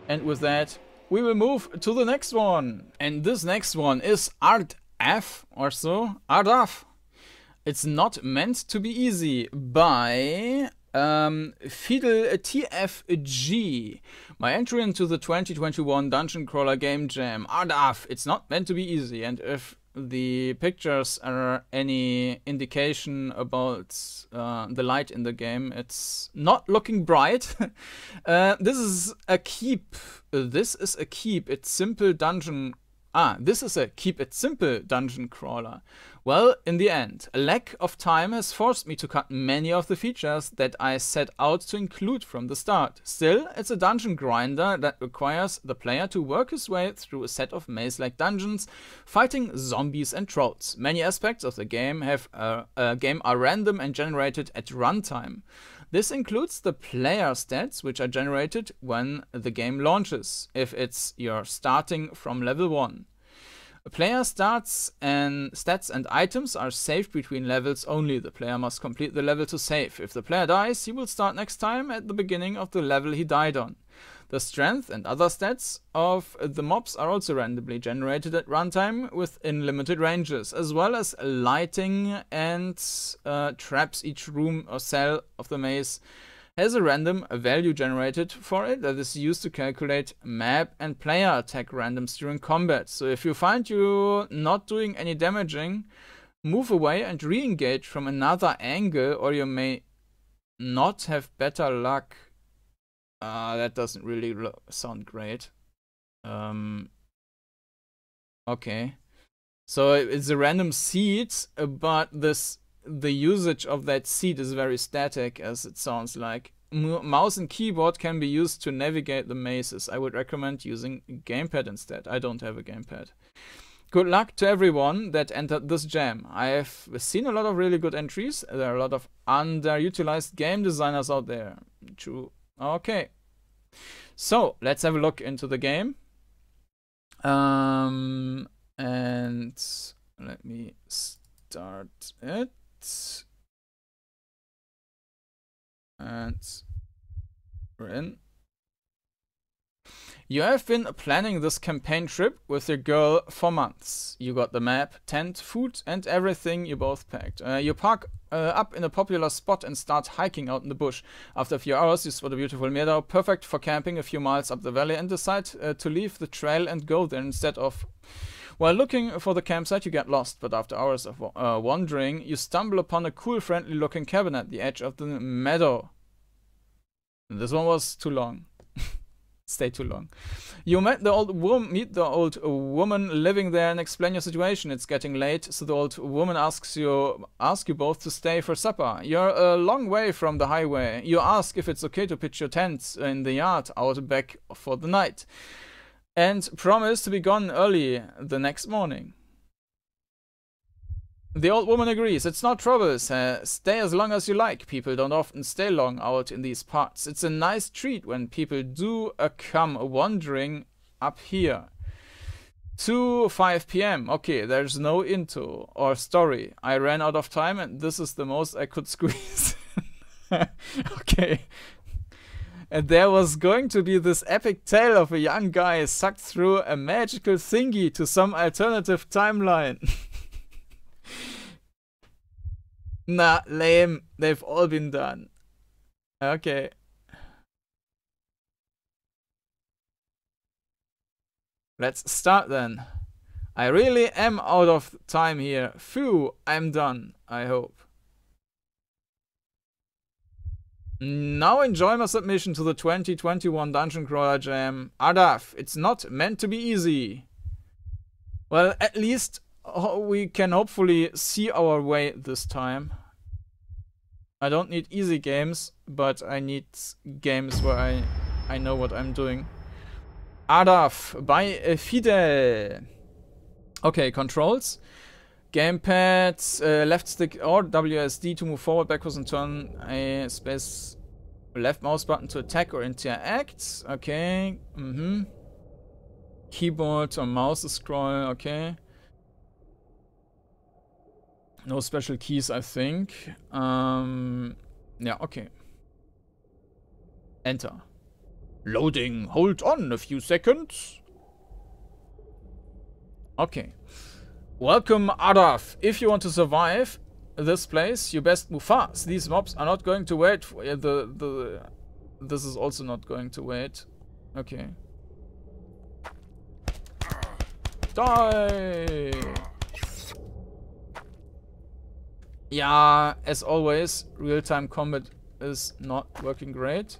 and with that we will move to the next one. And this next one is Art F or so. Art F. It's not meant to be easy by um, Fidel TFG. My entry into the 2021 Dungeon Crawler Game Jam. Ard'af. It's not meant to be easy. And if the pictures are any indication about uh, the light in the game, it's not looking bright. [LAUGHS] uh, this is a keep. This is a keep. It's simple dungeon. Ah, this is a keep it simple dungeon crawler. Well, in the end, a lack of time has forced me to cut many of the features that I set out to include from the start. Still, it's a dungeon grinder that requires the player to work his way through a set of maze-like dungeons, fighting zombies and trolls. Many aspects of the game have uh, uh, game are random and generated at runtime. This includes the player stats, which are generated when the game launches, if it's you're starting from level 1. A player starts and stats and items are saved between levels only. The player must complete the level to save. If the player dies, he will start next time at the beginning of the level he died on. The strength and other stats of the mobs are also randomly generated at runtime within limited ranges, as well as lighting and uh, traps each room or cell of the maze has a random value generated for it that is used to calculate map and player attack randoms during combat. So if you find you not doing any damaging move away and re-engage from another angle or you may not have better luck. Uh, that doesn't really sound great. Um, okay. So it's a random seed, uh, but this the usage of that seed is very static, as it sounds like. M mouse and keyboard can be used to navigate the mazes. I would recommend using gamepad instead. I don't have a gamepad. Good luck to everyone that entered this jam. I have seen a lot of really good entries. There are a lot of underutilized game designers out there. True. Okay. So let's have a look into the game. Um, and let me start it. And we're in. You have been planning this campaign trip with your girl for months. You got the map, tent, food, and everything you both packed. Uh, you park uh, up in a popular spot and start hiking out in the bush. After a few hours, you spot a beautiful meadow, perfect for camping a few miles up the valley, and decide uh, to leave the trail and go there instead of while looking for the campsite, you get lost, but after hours of uh, wandering, you stumble upon a cool, friendly looking cabin at the edge of the meadow. This one was too long. [LAUGHS] Stay too long. You met the old meet the old woman living there and explain your situation. It's getting late, so the old woman asks you ask you both to stay for supper. You're a long way from the highway. You ask if it's okay to pitch your tent in the yard out back for the night and promise to be gone early the next morning. The old woman agrees. It's not trouble. Stay as long as you like. People don't often stay long out in these parts. It's a nice treat when people do come wandering up here. 2 5 p.m. Okay, there's no into or story. I ran out of time and this is the most I could [LAUGHS] squeeze. [LAUGHS] okay, and there was going to be this epic tale of a young guy sucked through a magical thingy to some alternative timeline. [LAUGHS] nah, lame. They've all been done. Okay. Let's start then. I really am out of time here. Phew, I'm done, I hope. Now enjoy my submission to the 2021 Dungeon Crawler Jam. Ard'af, it's not meant to be easy. Well, at least we can hopefully see our way this time. I don't need easy games, but I need games where I, I know what I'm doing. Ard'af by Fidel. Okay, controls. Gamepad, uh, left stick or WSD to move forward, backwards, and turn a space left mouse button to attack or interact. Okay. Mm-hmm. Keyboard or mouse scroll. Okay. No special keys, I think. Um, yeah, okay. Enter. Loading. Hold on a few seconds. Okay. Welcome, Ard'af. If you want to survive this place, you best move fast. These mobs are not going to wait. For, the the this is also not going to wait. Okay. Die. Yeah, as always, real-time combat is not working great.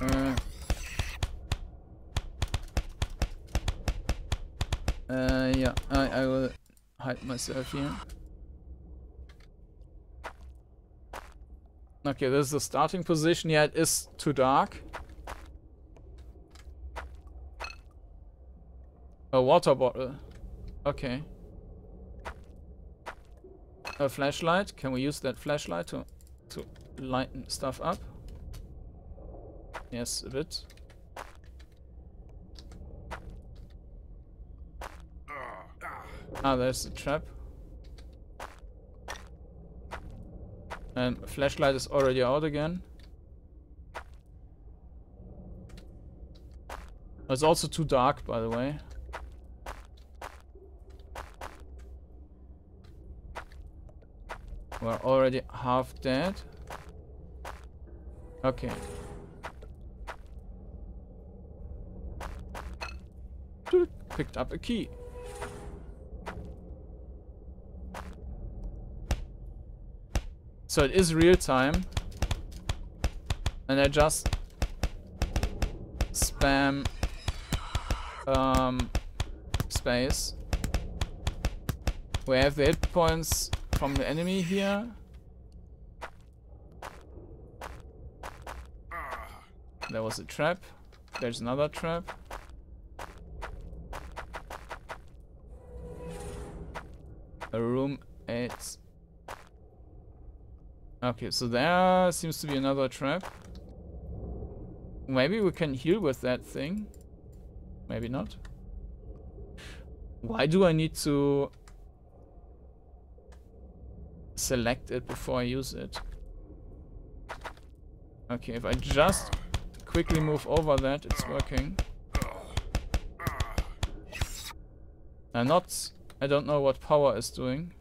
Uh, uh, yeah, I, I will hide myself here. Okay, this is the starting position. Yeah, it is too dark. A water bottle. Okay. A flashlight. Can we use that flashlight to to lighten stuff up? Yes, a bit. Ah, there's the trap. And flashlight is already out again. It's also too dark, by the way. We're already half dead. Okay. Picked up a key. So it is real time. And I just spam um, space. We have the hit points from the enemy here. There was a trap. There's another trap. A room 8. Okay, so there seems to be another trap. Maybe we can heal with that thing. Maybe not. Why do I need to select it before I use it? Okay, if I just quickly move over that, it's working. I'm not... I don't know what power is doing.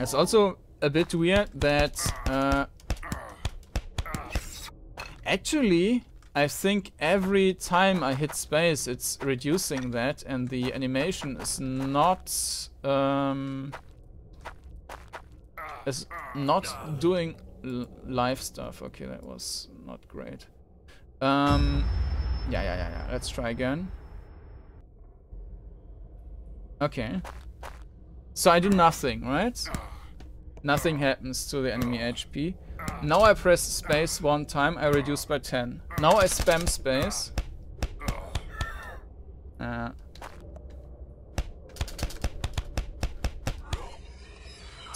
It's also a bit weird that uh, actually I think every time I hit space it's reducing that and the animation is not um, is not doing live stuff. Okay, that was not great. Um, yeah, yeah, yeah, yeah. Let's try again. Okay. So I do nothing, right? Nothing happens to the enemy HP. Now I press space one time, I reduce by 10. Now I spam space. Uh,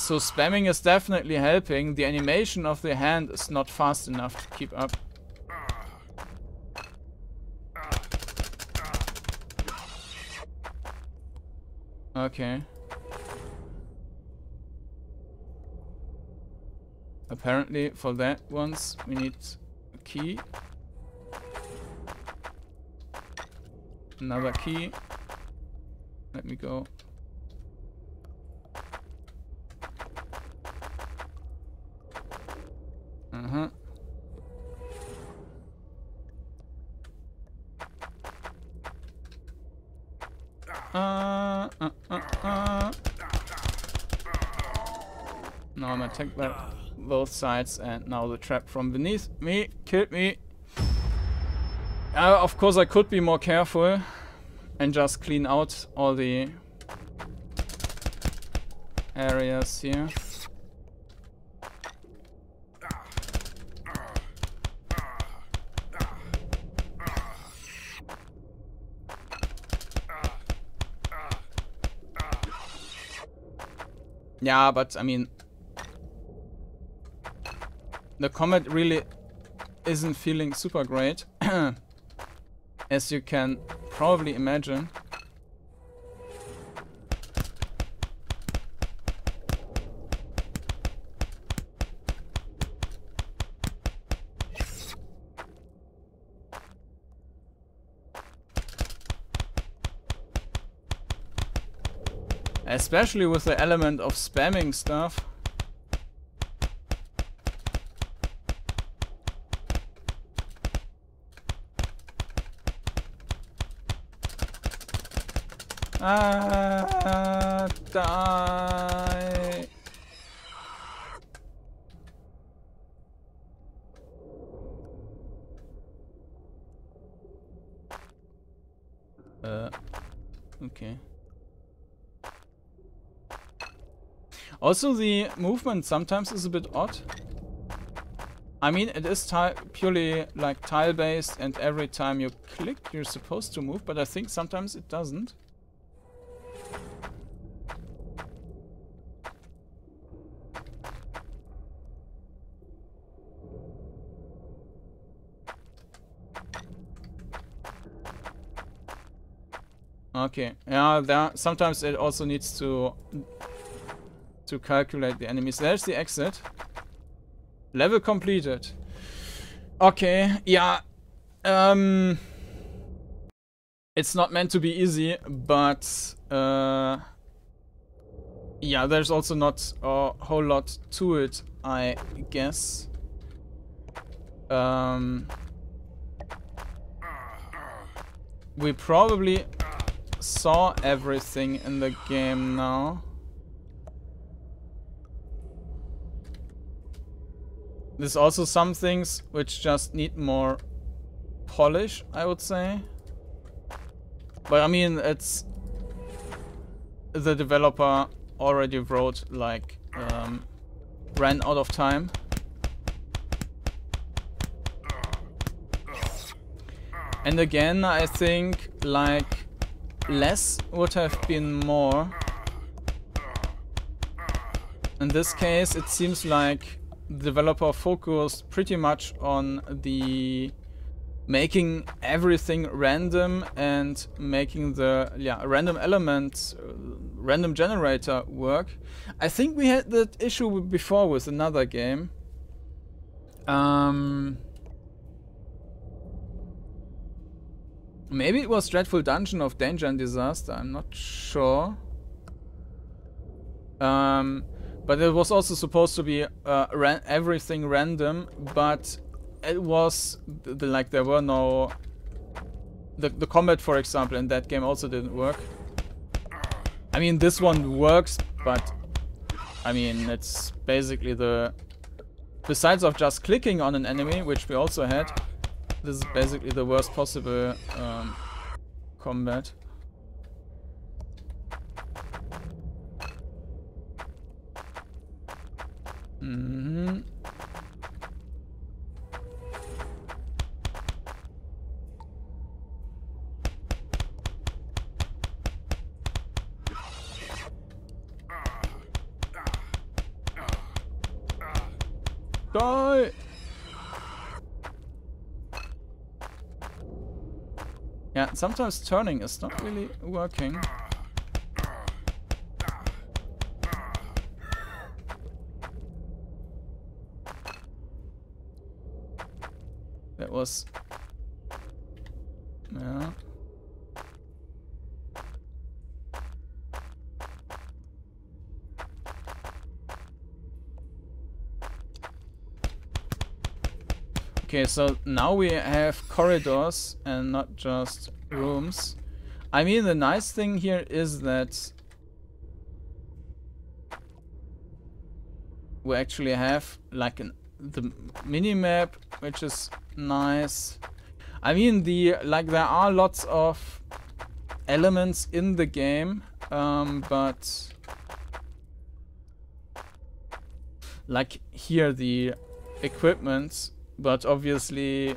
so spamming is definitely helping. The animation of the hand is not fast enough to keep up. Okay. Apparently for that once we need a key. Another key. Let me go. Uh-huh. Uh, uh, uh, uh. Now I'm gonna take both sides and now the trap from beneath me killed me. Uh, of course I could be more careful and just clean out all the areas here. Yeah, but I mean, the combat really isn't feeling super great. [CLEARS THROAT] As you can probably imagine. Especially with the element of spamming stuff. Ah, die. Uh, okay. Also, the movement sometimes is a bit odd. I mean, it is purely like tile-based and every time you click, you're supposed to move, but I think sometimes it doesn't. Okay. Yeah, there sometimes it also needs to to calculate the enemies. There's the exit. Level completed. Okay, yeah. Um It's not meant to be easy, but uh yeah, there's also not a whole lot to it, I guess. Um, we probably saw everything in the game now. There's also some things which just need more polish, I would say. But I mean, it's the developer already wrote like um, ran out of time. And again, I think like less would have been more. In this case, it seems like developer focused pretty much on the making everything random and making the yeah random element uh, random generator work. I think we had that issue before with another game. Um, maybe it was Dreadful Dungeon of Danger and Disaster. I'm not sure. Um, but it was also supposed to be uh, ran everything random, but it was the, like there were no the the combat for example in that game also didn't work. I mean this one works but I mean it's basically the besides of just clicking on an enemy which we also had this is basically the worst possible um, combat mm -hmm. Die! Yeah, sometimes turning is not really working. Was... Yeah. Okay, so now we have corridors and not just rooms. I mean, the nice thing here is that we actually have like an, the minimap, which is nice. I mean, the like there are lots of elements in the game, um, but like here the equipment but obviously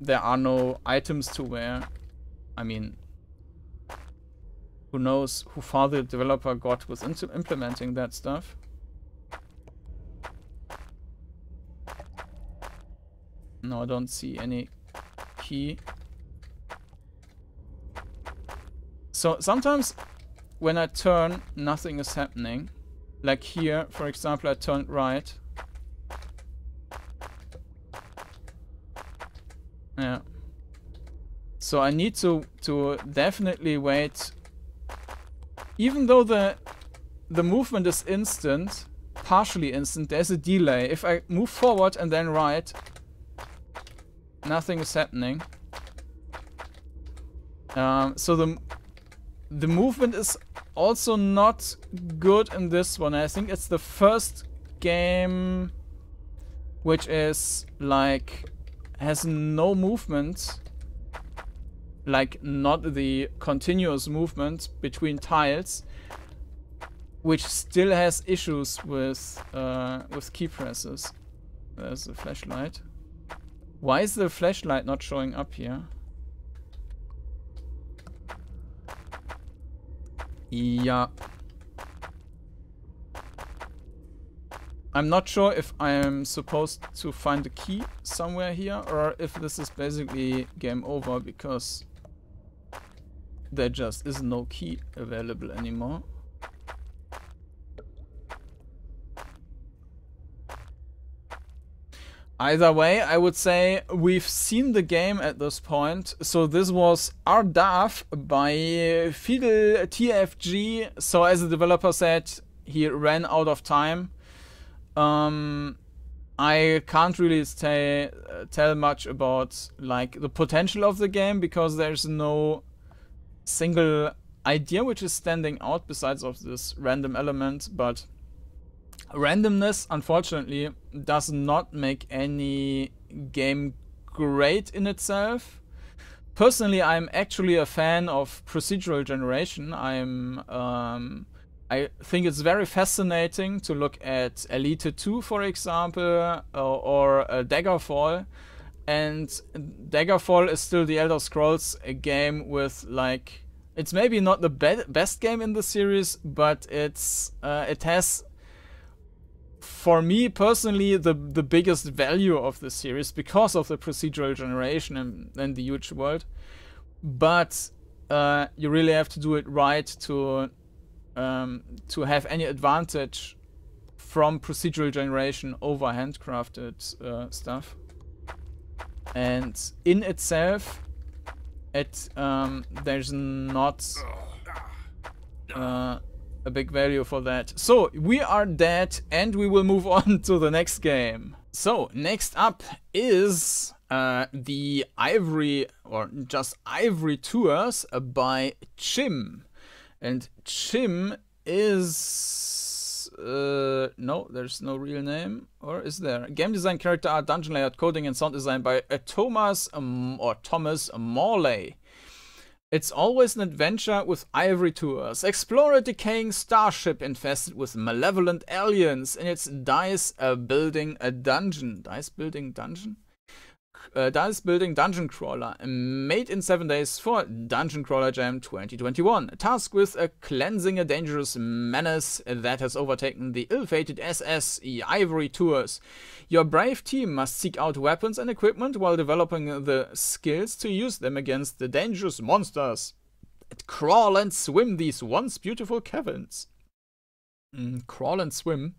there are no items to wear. I mean, who knows who far the developer got with implementing that stuff. No, I don't see any key. So sometimes when I turn, nothing is happening. Like here, for example, I turned right Yeah. So I need to to definitely wait. Even though the the movement is instant, partially instant, there's a delay. If I move forward and then right, nothing is happening. Um, so the the movement is also not good in this one. I think it's the first game which is like has no movement like not the continuous movement between tiles which still has issues with uh, with key presses there's a flashlight why is the flashlight not showing up here yeah I'm not sure if I am supposed to find a key somewhere here or if this is basically game over because there just is no key available anymore. Either way, I would say we've seen the game at this point. So this was Ard'af by Fideltfg. So as the developer said, he ran out of time. Um, I can't really say uh, tell much about like the potential of the game because there's no single idea which is standing out besides of this random element, but randomness unfortunately does not make any game great in itself. Personally, I'm actually a fan of procedural generation. I'm um, I think it's very fascinating to look at Elite 2, for example, or, or uh, Daggerfall. And Daggerfall is still the Elder Scrolls a game with like it's maybe not the be- best game in the series, but it's uh, it has for me personally the the biggest value of the series because of the procedural generation and, and the huge world. But uh, you really have to do it right to um, to have any advantage from procedural generation over handcrafted uh, stuff. And in itself, it um, there's not uh, a big value for that. So we are dead and we will move [LAUGHS] on to the next game. So next up is uh, the Ivory or just Ivory Tours by Tjim. And Tjim is uh, no, there's no real name, or is there? Game design, character art, dungeon layout, coding, and sound design by uh, Thomas um, or Thomas Morley. It's always an adventure with ivory tours. Explore a decaying starship infested with malevolent aliens in its dice uh, building a dungeon. Dice building dungeon? Uh, dice building dungeon crawler made in 7 days for Dungeon Crawler Jam 2021. Tasked with uh, cleansing a dangerous menace that has overtaken the ill-fated SS Ivory Tours. Your brave team must seek out weapons and equipment while developing the skills to use them against the dangerous monsters that crawl and swim these once beautiful caverns. Mm, crawl and swim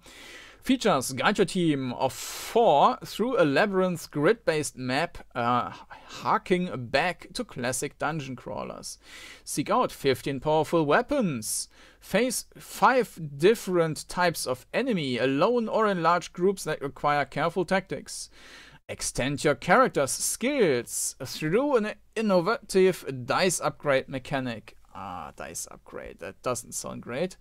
features guide your team of four through a labyrinth grid-based map uh, harking back to classic dungeon crawlers. Seek out 15 powerful weapons. Face 5 different types of enemy, alone or in large groups that require careful tactics. Extend your character's skills through an innovative dice upgrade mechanic. Ah, dice upgrade, that doesn't sound great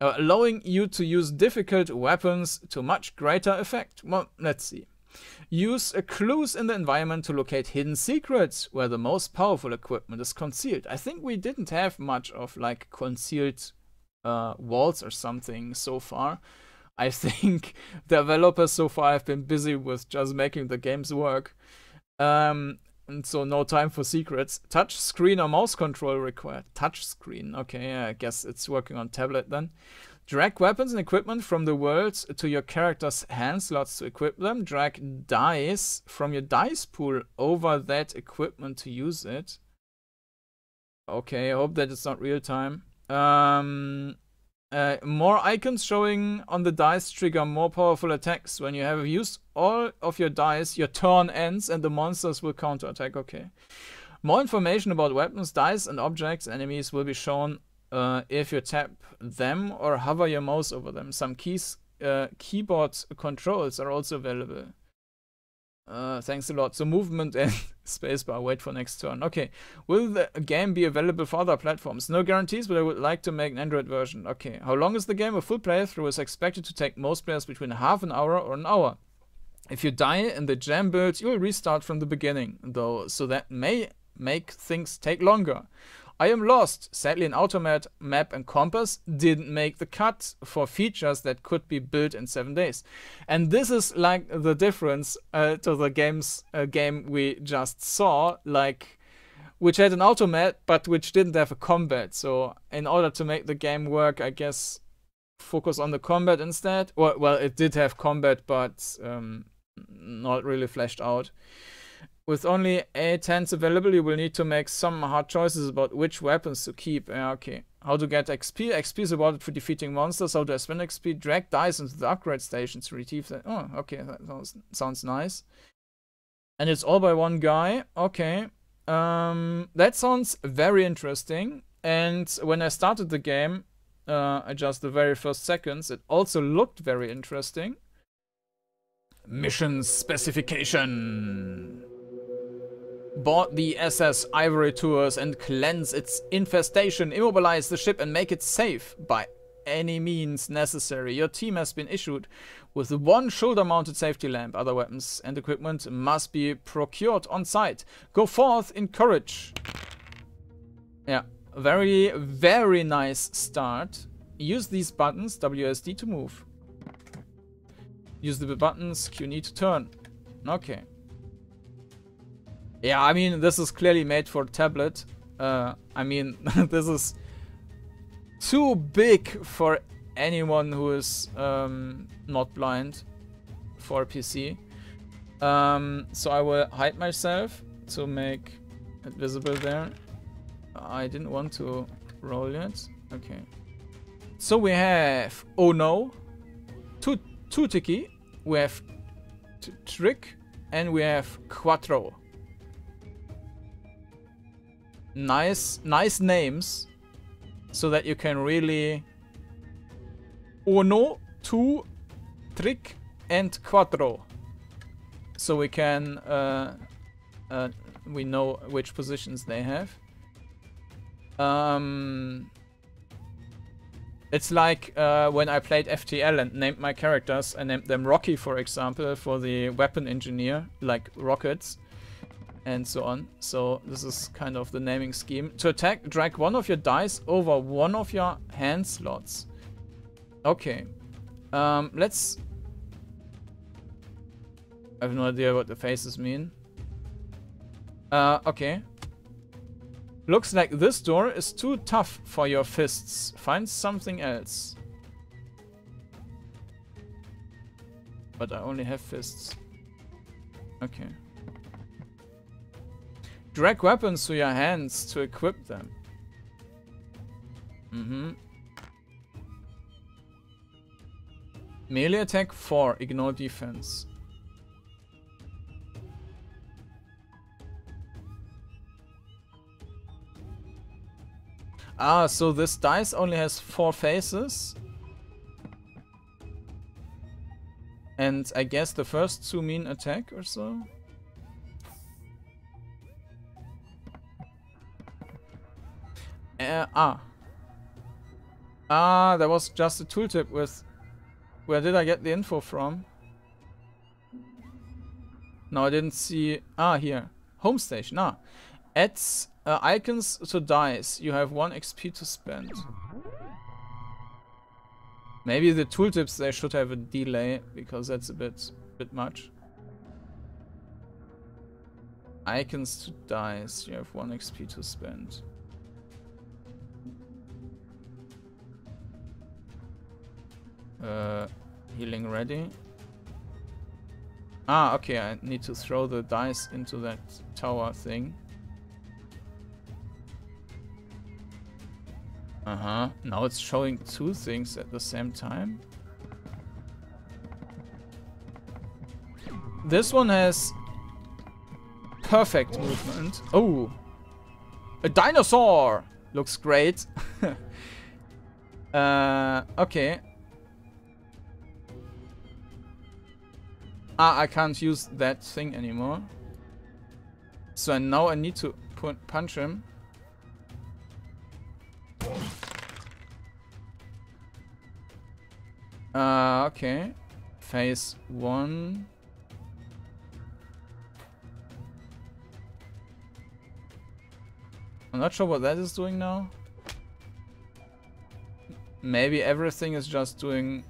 allowing you to use difficult weapons to much greater effect. Well, let's see. Use clues in the environment to locate hidden secrets where the most powerful equipment is concealed. I think we didn't have much of like concealed uh, walls or something so far. I [LAUGHS] think developers so far have been busy with just making the games work. Um, and so no time for secrets. Touch screen or mouse control required. Touch screen. Okay, yeah, I guess it's working on tablet then. Drag weapons and equipment from the world to your character's hand slots to equip them. Drag dice from your dice pool over that equipment to use it. Okay, I hope that it's not real time. Um, uh, more icons showing on the dice trigger more powerful attacks. When you have used all of your dice, your turn ends and the monsters will counterattack. Okay. More information about weapons, dice, and objects enemies will be shown uh, if you tap them or hover your mouse over them. Some keys, uh, keyboard controls are also available. Uh, thanks a lot. So movement and [LAUGHS] spacebar. Wait for next turn. Okay. Will the game be available for other platforms? No guarantees, but I would like to make an Android version. Okay. How long is the game? A full playthrough is expected to take most players between half an hour or an hour. If you die in the jam build, you will restart from the beginning, though, so that may make things take longer. I am lost. Sadly, an automat map and compass didn't make the cut for features that could be built in seven days. And this is like the difference uh, to the games uh, game we just saw, like which had an automap but which didn't have a combat. So in order to make the game work, I guess focus on the combat instead. Well, well, it did have combat, but um, not really fleshed out. With only 8 hands available, you will need to make some hard choices about which weapons to keep. Yeah, okay. How to get XP. XP is awarded for defeating monsters. How to spend XP. Drag dice into the upgrade stations to retrieve that. Oh, okay. That sounds, sounds nice. And it's all by one guy. Okay. Um, that sounds very interesting. And when I started the game, uh, just the very first seconds. It also looked very interesting. Mission specification. Board the SS Ivory Tours and cleanse its infestation. Immobilize the ship and make it safe by any means necessary. Your team has been issued with one shoulder-mounted safety lamp. Other weapons and equipment must be procured on site. Go forth in courage. Yeah, very, very nice start. Use these buttons, WSD to move. Use the buttons, Q need to turn. Okay. Yeah, I mean, this is clearly made for tablet. Uh, I mean, [LAUGHS] this is too big for anyone who is um, not blind for PC. Um, so I will hide myself to make it visible there. I didn't want to roll yet. Okay. So we have Oh No, two, Tiki, we have Trick, and we have Quattro. Nice, nice names so that you can really uno, two, trick, and quattro. So we can uh, uh, we know which positions they have. Um, it's like uh, when I played FTL and named my characters. I named them Rocky, for example, for the weapon engineer, like rockets and so on. So this is kind of the naming scheme. To attack, drag one of your dice over one of your hand slots. Okay. Um, let's... I have no idea what the faces mean. Uh, okay. Looks like this door is too tough for your fists. Find something else. But I only have fists. Okay. Drag weapons to your hands to equip them. Mm-hmm. Melee attack 4, ignore defense. Ah, so this dice only has four faces. And I guess the first two mean attack or so? Uh, ah. Ah, there was just a tooltip with... Where did I get the info from? No, I didn't see... Ah, here. Home station. Ah. Adds uh, icons to dice. You have one XP to spend. Maybe the tooltips, they should have a delay, because that's a bit, bit much. Icons to dice. You have one XP to spend. Uh, healing ready. Ah, okay, I need to throw the dice into that tower thing. Uh-huh. Now it's showing two things at the same time. This one has perfect movement. Oh! A dinosaur! Looks great. [LAUGHS] uh, okay. Ah, I can't use that thing anymore. So now I need to punch him. Uh, okay. Phase one. I'm not sure what that is doing now. Maybe everything is just doing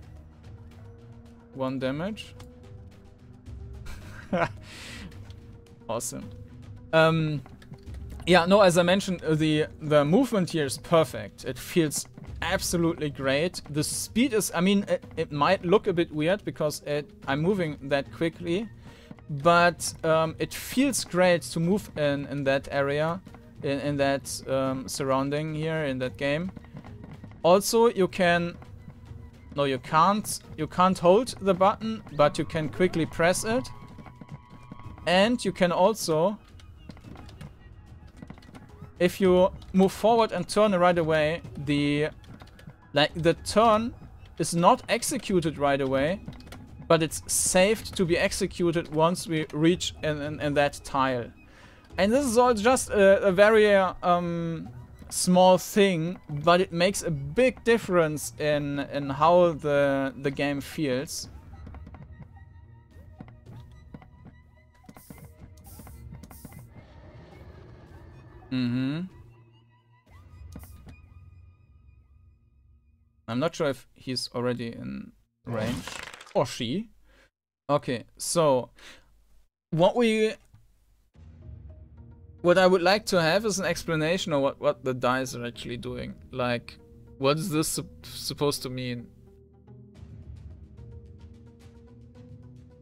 one damage. [LAUGHS] awesome. Um, yeah, no, as I mentioned, uh, the the movement here is perfect. It feels absolutely great. The speed is, I mean, it, it might look a bit weird because it, I'm moving that quickly, but um, it feels great to move in, in that area, in, in that um, surrounding here, in that game. Also, you can, no, you can't, you can't hold the button, but you can quickly press it. And you can also, if you move forward and turn right away, the Like, the turn is not executed right away, but it's saved to be executed once we reach in, in, in that tile. And this is all just a, a very um, small thing, but it makes a big difference in, in how the, the game feels. Mm-hmm. I'm not sure if he's already in range. Or she. Okay, so what we what I would like to have is an explanation of what, what the dice are actually doing. Like, what is this su supposed to mean?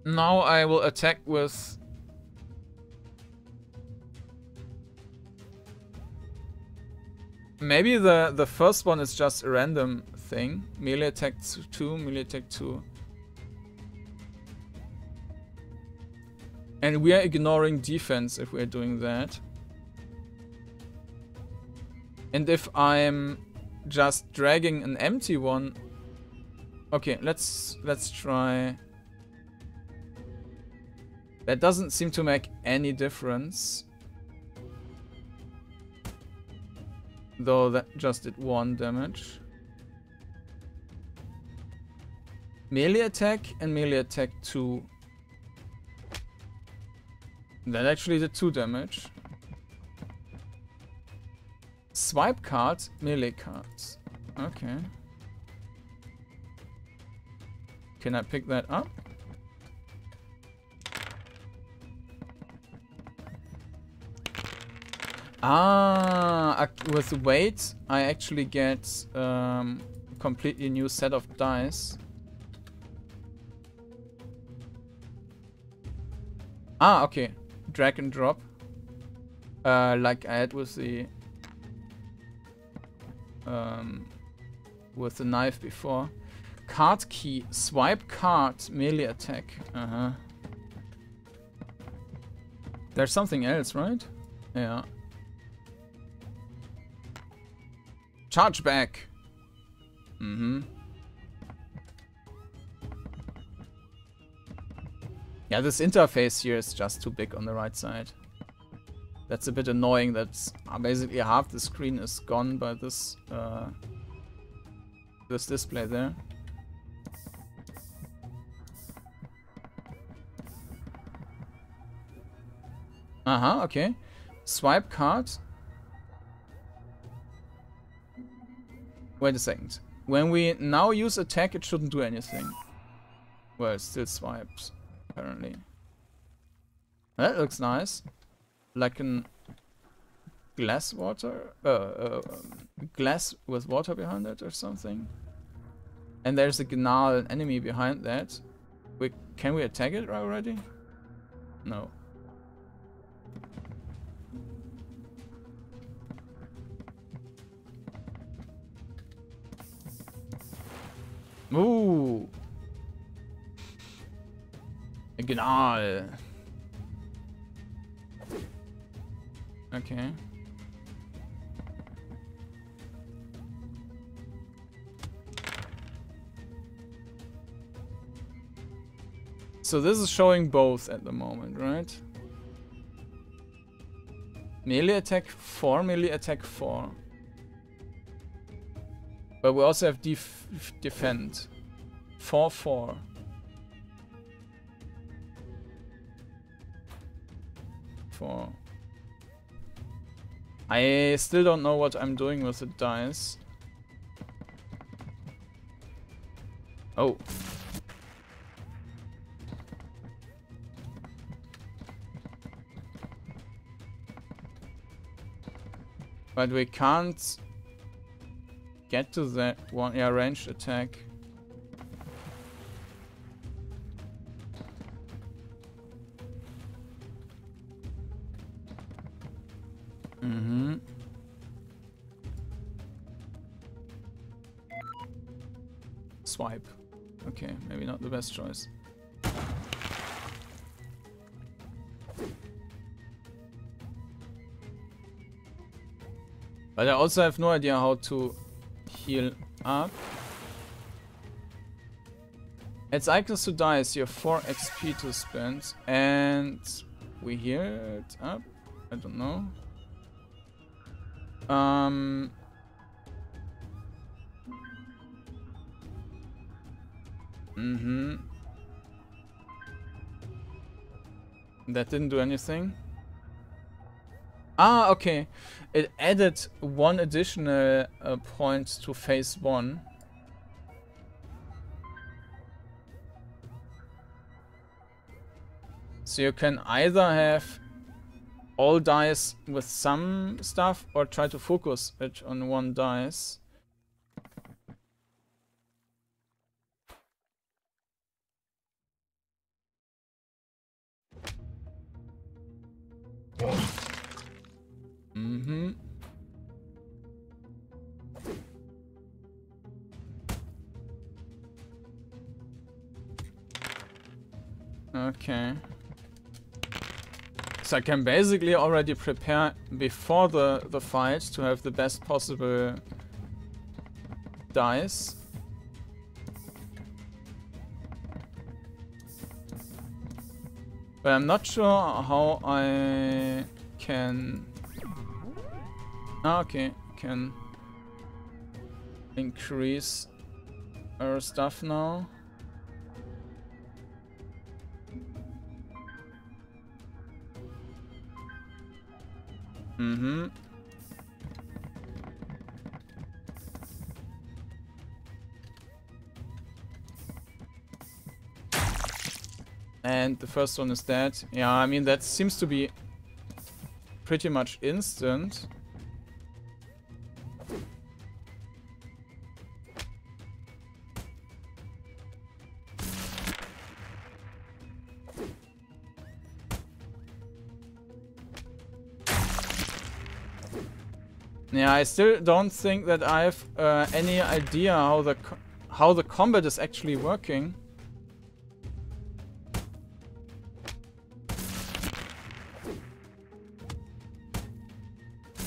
Now I will attack with... Maybe the, the first one is just a random thing. Melee attack 2, melee attack 2. And we are ignoring defense if we're doing that. And if I'm just dragging an empty one... Okay, let's let's try... That doesn't seem to make any difference. Though that just did one damage. Melee attack and melee attack 2. That actually did 2 damage. Swipe cards, melee cards. Okay. Can I pick that up? Ah, with the weight, I actually get um, completely new set of dice. Ah, okay. Drag and drop. Uh, like I had with the um, with the knife before. Card key, swipe card, melee attack. Uh huh. There's something else, right? Yeah. Charge back. Mm-hmm. Yeah, this interface here is just too big on the right side. That's a bit annoying that uh, basically half the screen is gone by this uh, this display there. Uh-huh, okay. Swipe card. Wait a second. When we now use attack, it shouldn't do anything. Well, it still swipes, apparently. That looks nice like an glass water, uh, uh, glass with water behind it or something. And there's a Gnarl, enemy behind that. We, can we attack it already? No. Ooh. A Gnarl. Ah, okay. So this is showing both at the moment, right? Melee attack 4, melee attack 4. But we also have def defend. 4 4. Four. I still don't know what I'm doing with the dice. Oh. But we can't get to that one, yeah, ranged attack. Mm-hmm. Swipe. Okay, maybe not the best choice. But I also have no idea how to heal up. It's icons to dice, you have 4 XP to spend. And we hear it up? I don't know. Um... Mm-hmm. That didn't do anything. Ah, okay. It added one additional uh, point to phase one. So you can either have all dice with some stuff or try to focus it on one dice. I can basically already prepare before the, the fight to have the best possible dice. But I'm not sure how I can... Ah, okay, can increase our stuff now. Mm-hmm. And the first one is dead. Yeah, I mean, that seems to be pretty much instant. I still don't think that I have uh, any idea how the how the combat is actually working.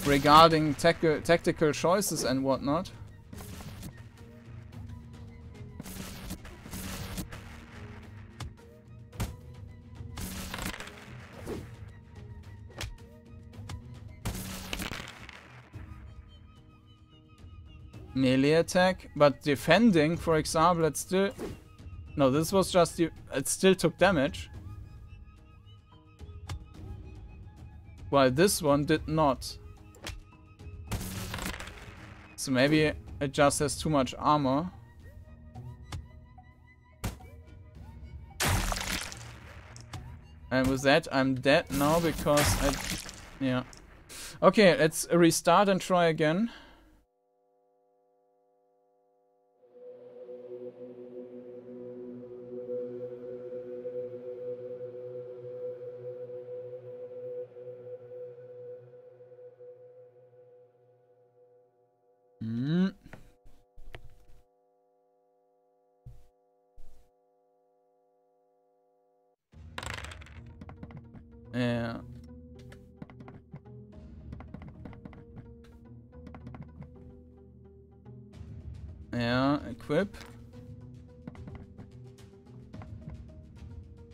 Regarding tactical choices and whatnot. Attack, but defending, for example, it still... No, this was just... It still took damage. While this one did not. So maybe it just has too much armor. And with that, I'm dead now because I... Yeah. Okay, let's restart and try again.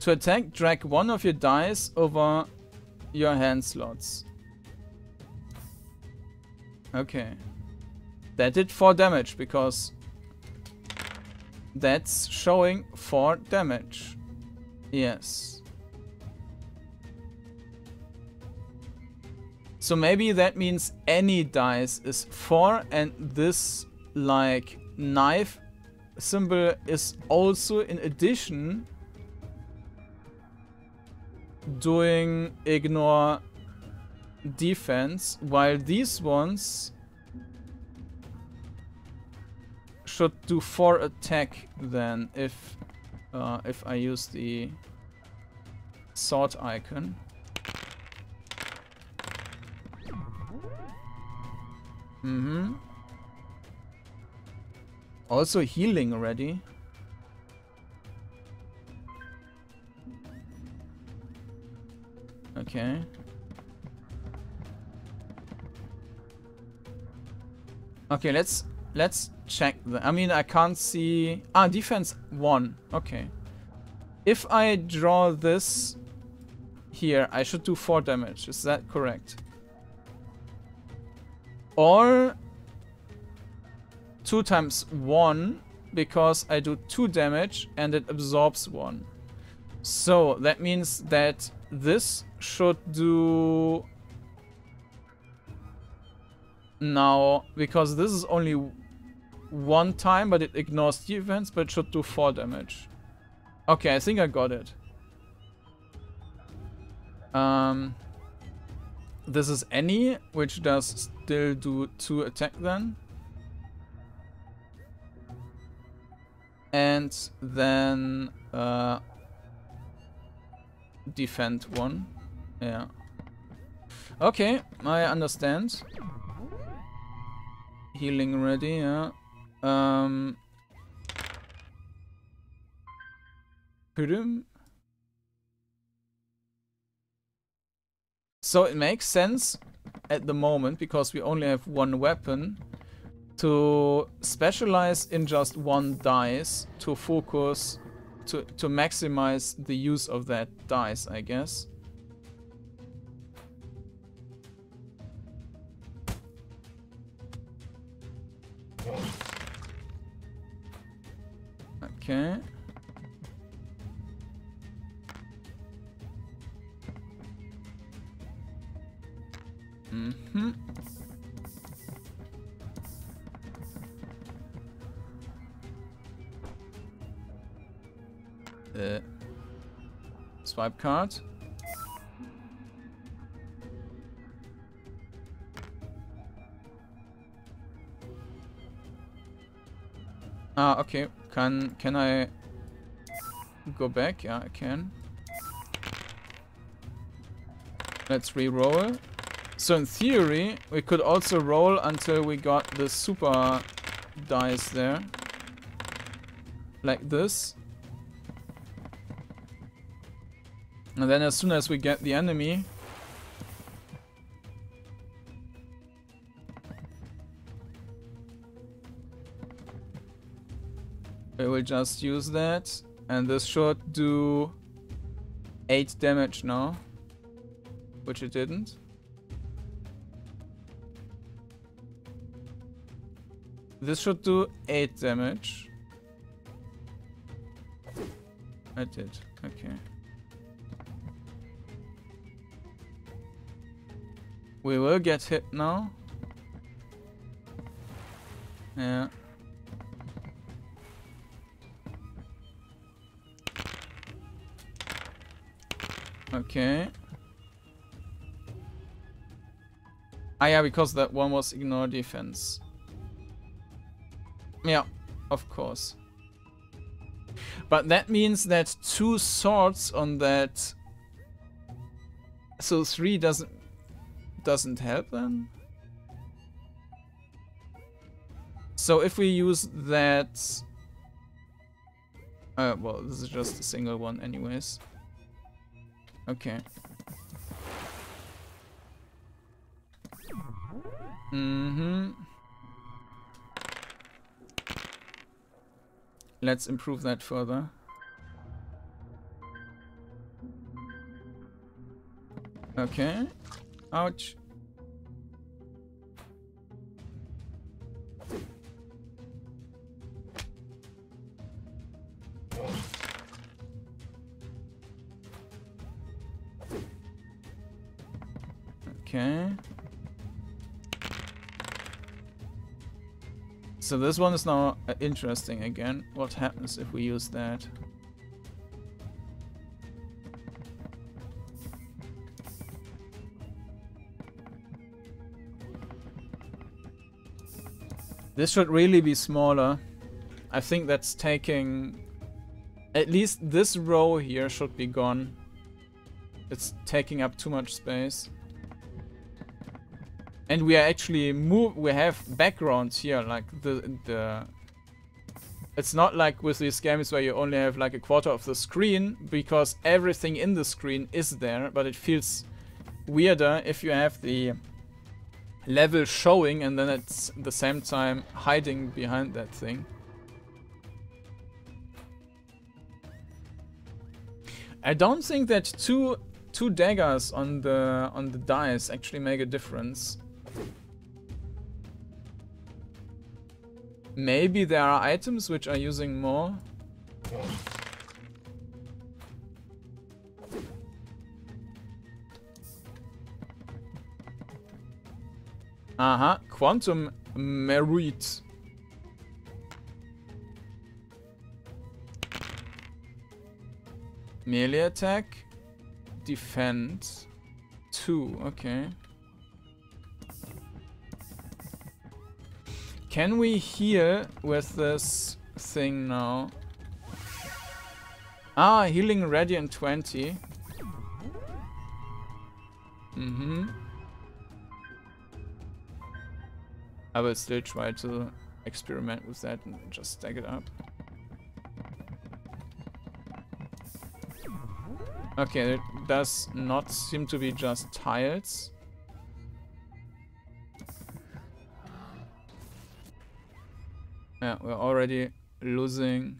To attack, drag one of your dice over your hand slots. Okay. That did 4 damage, because that's showing 4 damage. Yes. So maybe that means any dice is 4 and this like knife symbol is also in addition doing ignore defense, while these ones should do 4 attack then if uh, if I use the sword icon. Mm-hmm. Also healing already. Okay. Okay, let's let's check the... I mean, I can't see... Ah, defense 1. Okay. If I draw this here, I should do 4 damage. Is that correct? Or 2 times 1 because I do 2 damage and it absorbs 1. So that means that this should do now because this is only one time but it ignores the events but it should do 4 damage. Okay, I think I got it. Um, this is any, which does still do 2 attack then. And then uh, defend 1. Yeah. Okay, I understand. Healing ready, yeah. Um, So it makes sense at the moment, because we only have one weapon, to specialize in just one dice to focus, to, to maximize the use of that dice, I guess. Okay. Mm-hmm. Uh, swipe card. Ah, okay. Can can I go back? Yeah, I can. Let's re-roll. So in theory, we could also roll until we got the super dice there. Like this. And then as soon as we get the enemy... We will just use that. And this should do 8 damage now. Which it didn't. This should do 8 damage. I did. Okay. We will get hit now. Yeah. Okay. Ah yeah, because that one was ignore defense. Yeah, of course. But that means that two swords on that... So three doesn't doesn't help then? So if we use that... Uh, well, this is just a single one anyways. Okay. Mm-hmm. Let's improve that further. Okay. Ouch. Okay. So this one is now uh, interesting again. What happens if we use that? This should really be smaller. I think that's taking... At least this row here should be gone. It's taking up too much space. And we are actually move. We have backgrounds here, like the the. It's not like with these games where you only have like a quarter of the screen because everything in the screen is there, but it feels weirder if you have the level showing and then at the same time hiding behind that thing. I don't think that two two daggers on the on the dice actually make a difference. Maybe there are items which are using more. Aha, Quantum Meruit. Melee attack, defend, 2, okay. Can we heal with this thing now? Ah, healing radiant 20. Mm-hmm. I will still try to experiment with that and just stack it up. Okay, it does not seem to be just tiles. Yeah, we're already losing.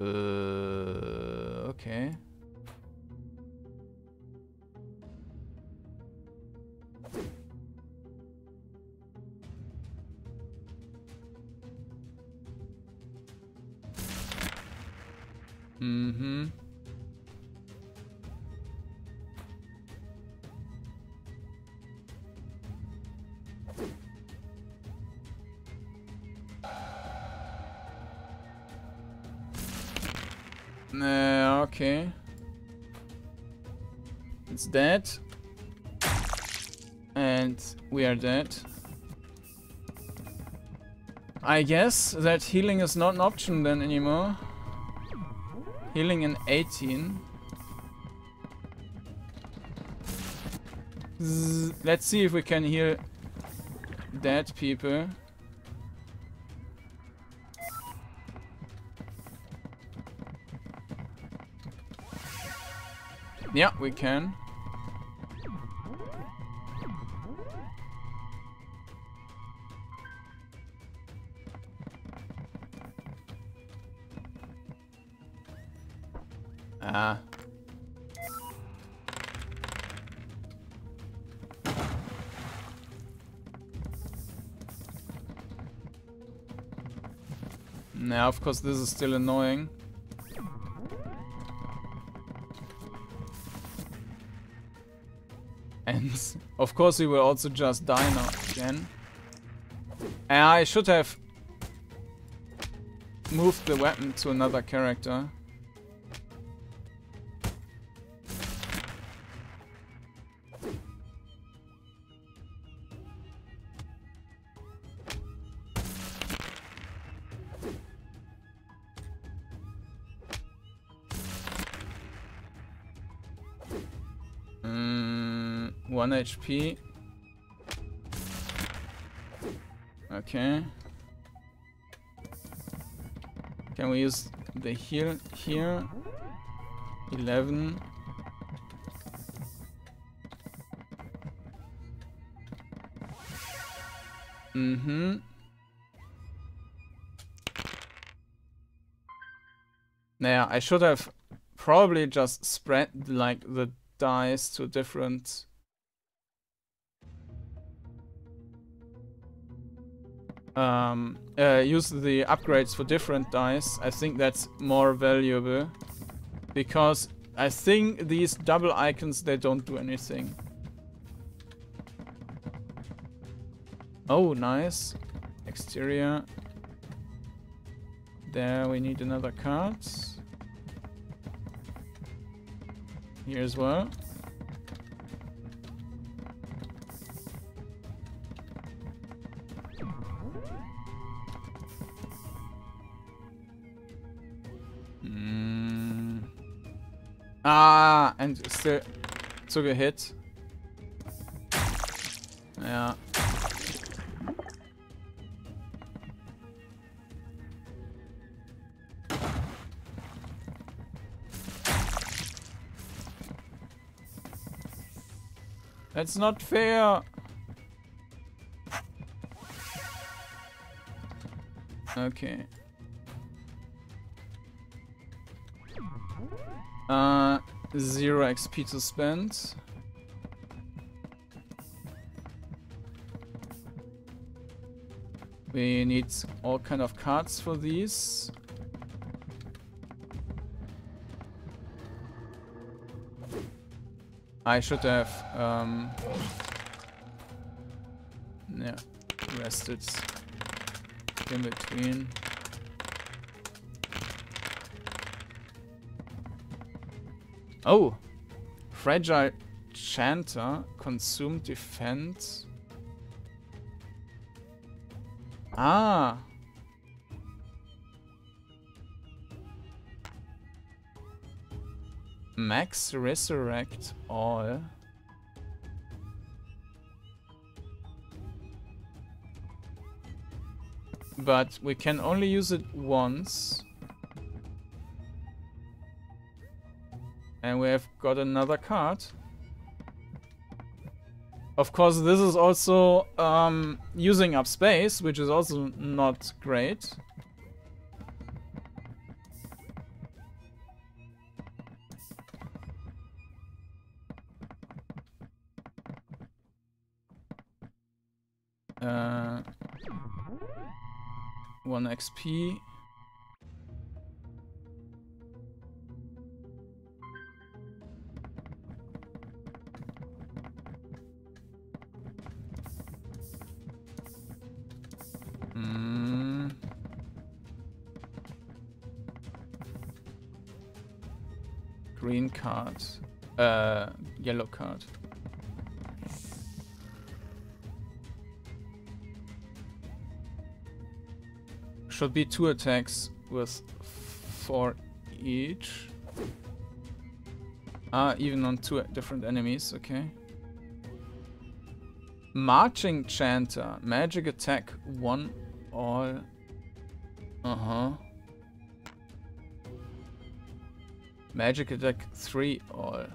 Uh, okay. Mm-hmm. Uh, okay. It's dead. And we are dead. I guess that healing is not an option then anymore. Healing in 18. Zzz, let's see if we can heal dead people. Yeah, we can. Of course, this is still annoying. And, of course, he will also just die now again. And I should have moved the weapon to another character. Mm, one HP. Okay. Can we use the heal here? 11. Mm-hmm. Naja, I should have probably just spread like the dice to different um, uh, use the upgrades for different dice. I think that's more valuable because I think these double icons they don't do anything. Oh, nice. Exterior. There we need another card. Here as well. and still took a hit. Yeah. That's not fair. Okay. Uh, zero XP to spend. We need all kind of cards for these. I should have um yeah rested in between. Oh! Fragile Chanter, Consume Defense. Ah! Max Resurrect All. But we can only use it once. Got another card. Of course, this is also um, using up space, which is also not great. Uh, 1 XP. Uh, yellow card. Should be two attacks with four each. Ah, even on two different enemies, okay. Marching Chanter. Magic attack, one all. Uh-huh. Magic attack, three all.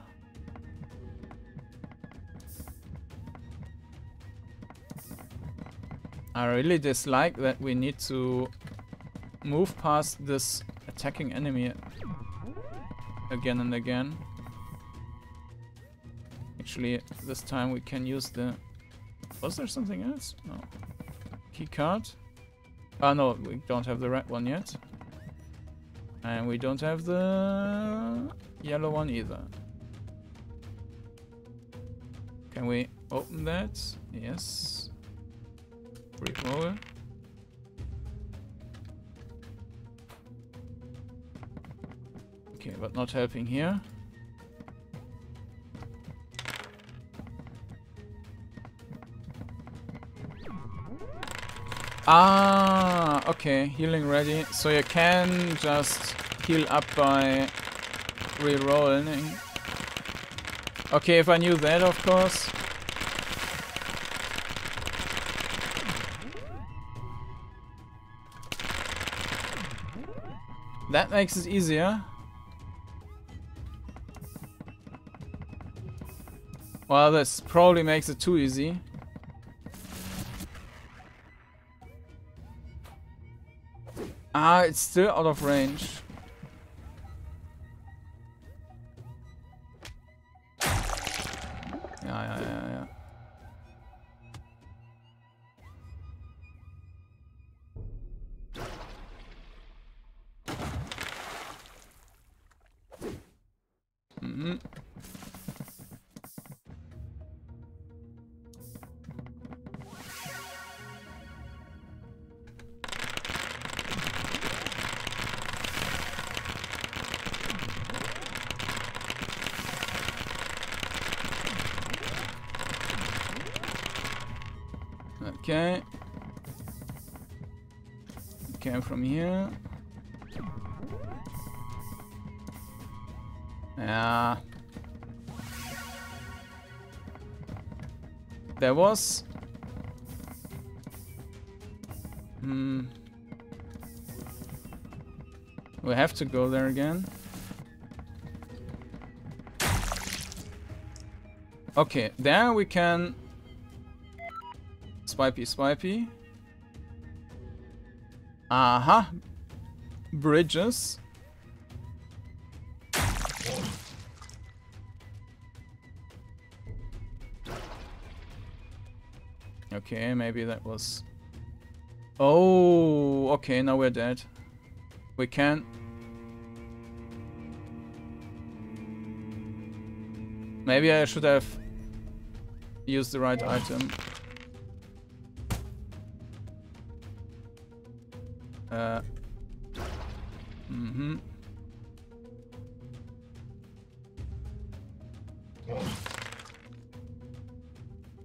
I really dislike that we need to move past this attacking enemy again and again. Actually, this time we can use the... Was there something else? No. Key card? Oh no, we don't have the red one yet. And we don't have the yellow one either. Can we open that? Yes. Okay, but not helping here. Ah, okay, healing ready. So you can just heal up by re-rolling. Okay, if I knew that, of course. That makes it easier. Well, this probably makes it too easy. Ah, it's still out of range. Here. Yeah. There was... Hmm. We have to go there again. Okay, there we can... Swipey, swipey. Aha. Bridges. Okay, maybe that was... Oh, okay, now we're dead. We can... Maybe I should have used the right item. Uh... Mm-hmm.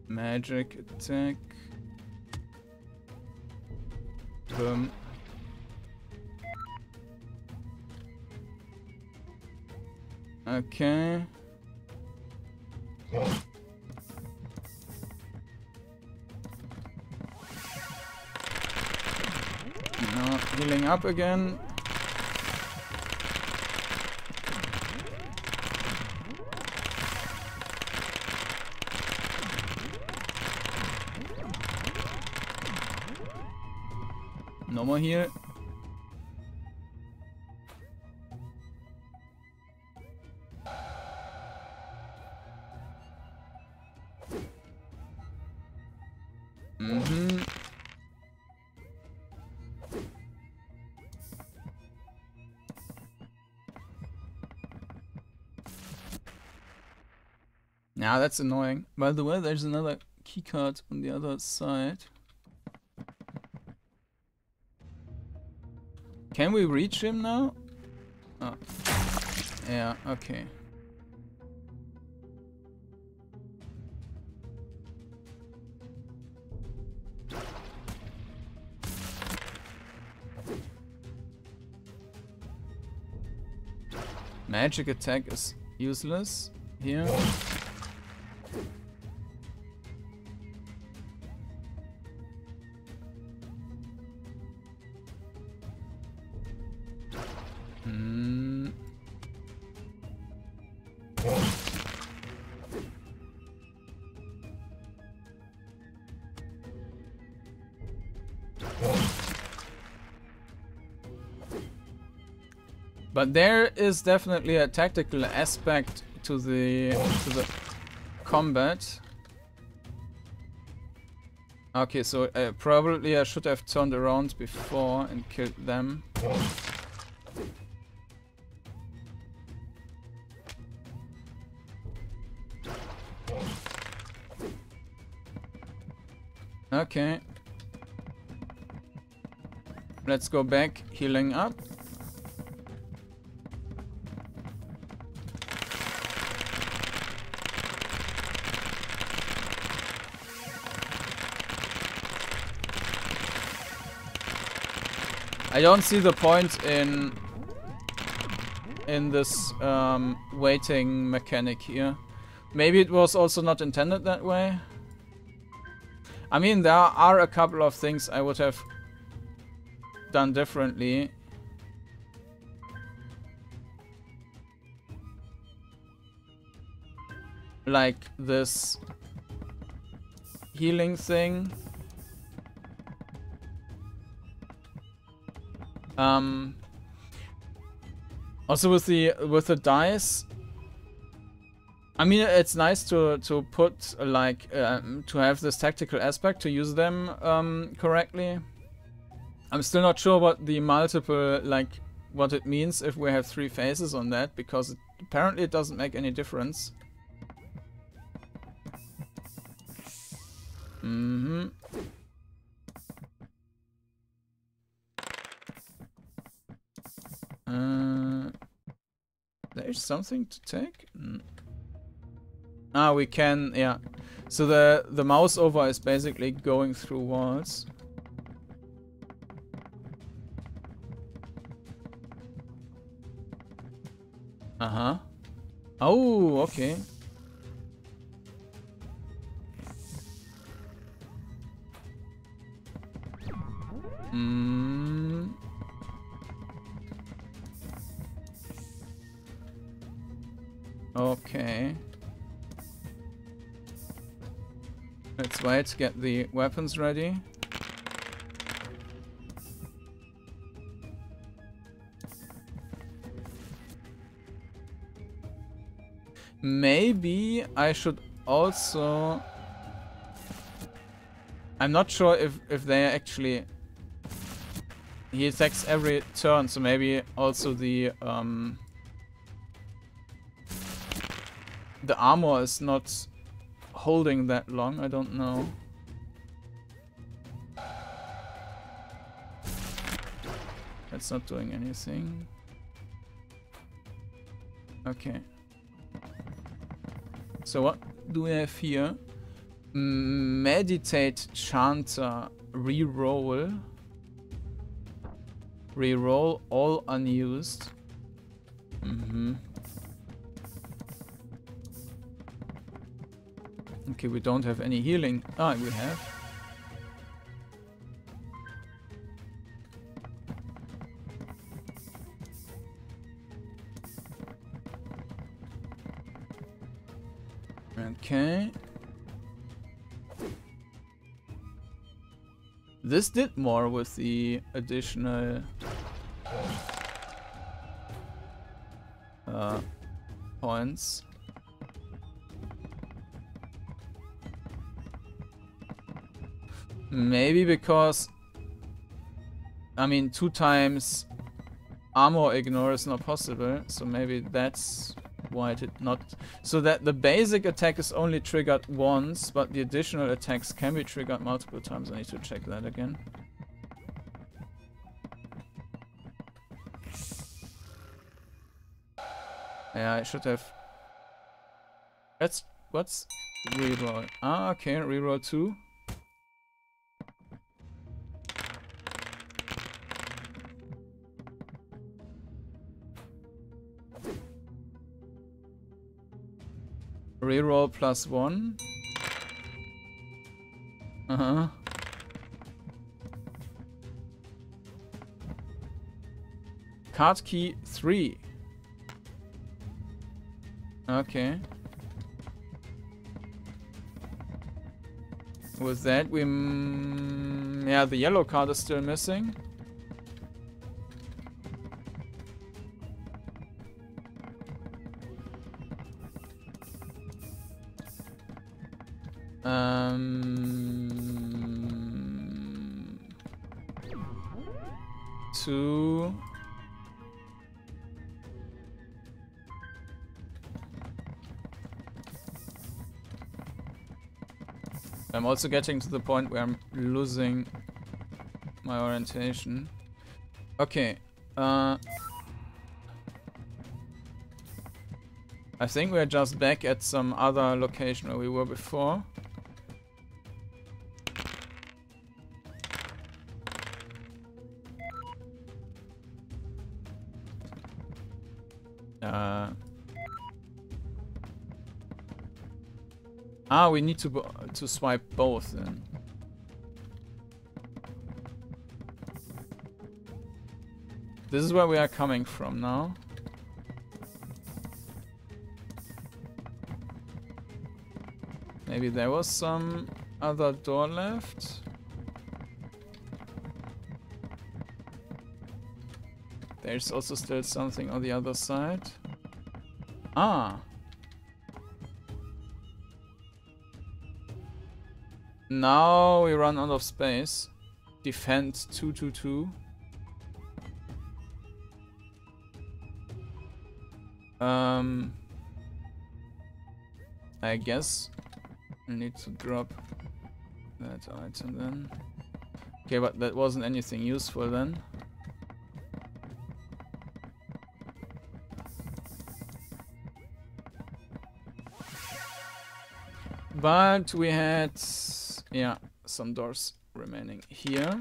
Magic attack. Boom. Okay. Up again. No more Now that's annoying. By the way, there's another keycard on the other side. Can we reach him now? Oh. Yeah, okay. Magic attack is useless here. But there is definitely a tactical aspect to the to the combat. Okay, so uh, probably I should have turned around before and killed them. Okay. Let's go back, healing up. I don't see the point in in this um, waiting mechanic here. Maybe it was also not intended that way. I mean, there are a couple of things I would have done differently. Like this healing thing. Um, also with the with the dice, I mean it's nice to to put like um, to have this tactical aspect to use them um, correctly. I'm still not sure what the multiple like what it means if we have three phases on that because it, apparently it doesn't make any difference. Mm-hmm. Something to take? Ah, we can, yeah. So the, the mouse over is basically going through walls. Uh-huh. Oh, okay. Let's get the weapons ready. Maybe I should also... I'm not sure if, if they actually... He attacks every turn, so maybe also the... Um, the armor is not holding that long, I don't know. That's not doing anything. Okay. So what do we have here? Meditate Chanter reroll. Reroll all unused. Mm -hmm. Okay, we don't have any healing. Ah, we have. Okay. This did more with the additional uh, points. Maybe because... I mean, two times armor ignore is not possible, so maybe that's why it did not... So that the basic attack is only triggered once, but the additional attacks can be triggered multiple times. I need to check that again. Yeah, I should have... That's... What's... Reroll. Ah, okay, reroll 2. Reroll plus one. Uh-huh. Card key three. Okay. With that, we... yeah, the yellow card is still missing. Also getting to the point where I'm losing my orientation. Okay. Uh, I think we're just back at some other location where we were before. Uh, ah, we need to to swipe both then. This is where we are coming from now. Maybe there was some other door left. There's also still something on the other side. Ah. Now we run out of space. Defend 222. Um, I guess I need to drop that item then. Okay, but that wasn't anything useful then. But we had, yeah, some doors remaining here.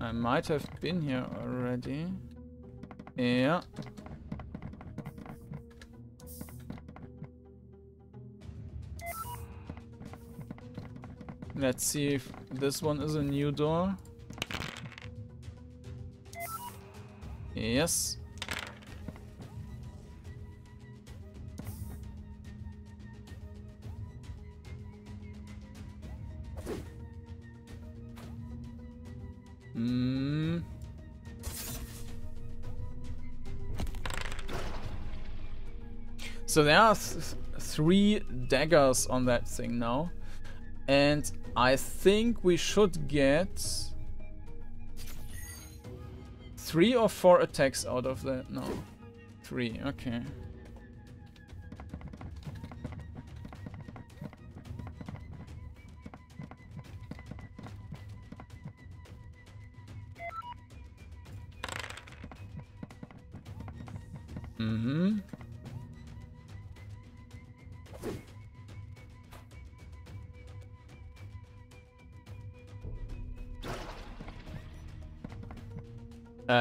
I might have been here already. Yeah. Let's see if this one is a new door. Yes. So there are th three daggers on that thing now. And I think we should get three or four attacks out of that. No, three, okay.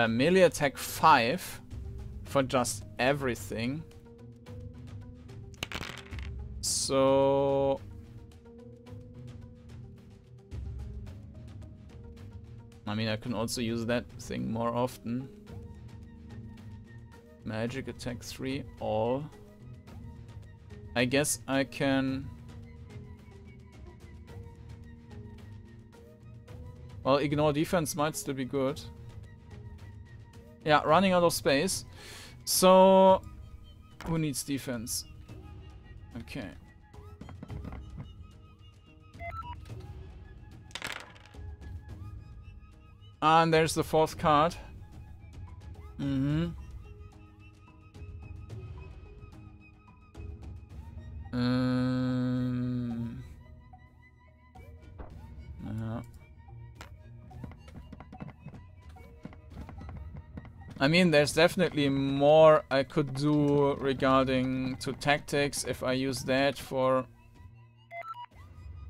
Melee attack 5 for just everything. So... I mean, I can also use that thing more often. Magic attack 3, all. I guess I can... Well, ignore defense might still be good. Yeah, running out of space. So, who needs defense? Okay. And there's the fourth card. Mm-hmm. I mean, there's definitely more I could do regarding to tactics if I use that for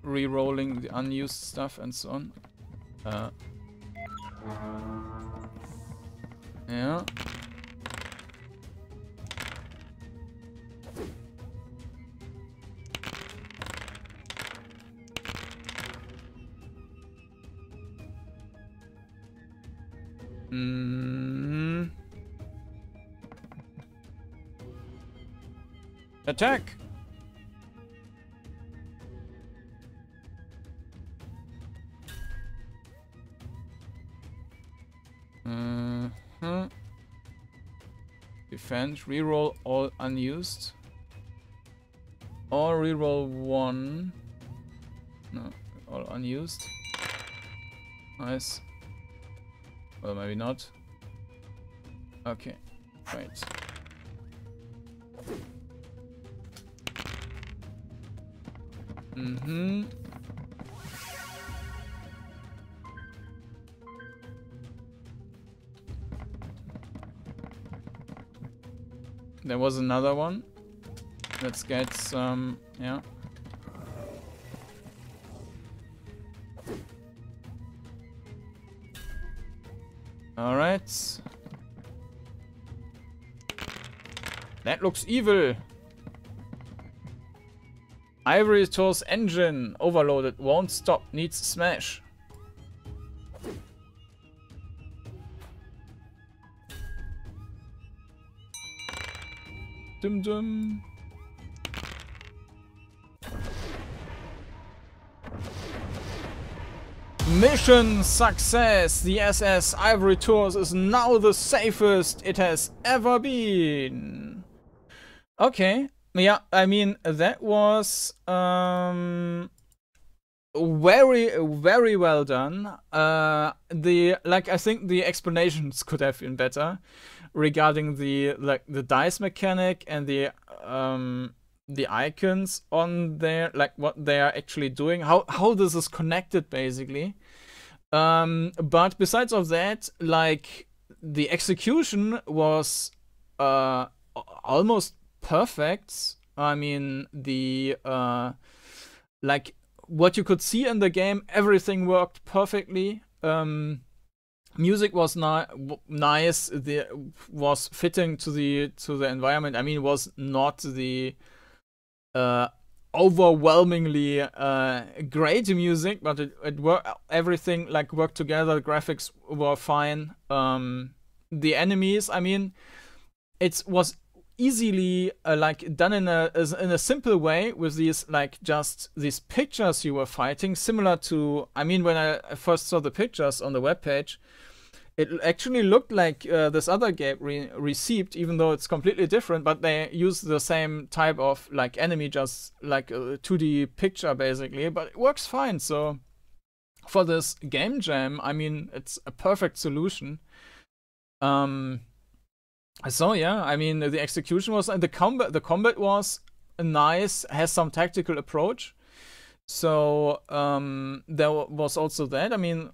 re-rolling the unused stuff and so on. Uh, yeah. Mm. Attack! Mm -hmm. Defense, reroll all unused. Or reroll one. No, all unused. Nice. Well, maybe not. Okay, right. Mm-hmm. There was another one. Let's get some, yeah. Alright. That looks evil. Ivory Tour's engine overloaded, won't stop, needs smash. Dum dum. Mission success! The SS Ivory Tours is now the safest it has ever been. Okay. Yeah, I mean, that was um, very, very well done. Uh, the like, I think the explanations could have been better regarding the like the dice mechanic and the um the icons on there, like what they are actually doing, how how this is connected basically. Um, but besides of that, like the execution was uh almost perfect. I mean the uh like what you could see in the game, everything worked perfectly. Um, music was ni- nice. The was fitting to the to the environment. I mean, was not the uh, overwhelmingly uh, great music, but it, it worked. Everything like worked together. The graphics were fine. Um, the enemies, I mean, it was easily uh, like done in a in a simple way with these like just these pictures you were fighting similar to i mean when i first saw the pictures on the web page it actually looked like uh, this other game re- received even though it's completely different but they use the same type of like enemy just like a 2d picture basically. But it works fine so for this game jam i mean it's a perfect solution. Um so yeah. I mean the execution was the combat the combat was nice has some tactical approach. So um there was also that. I mean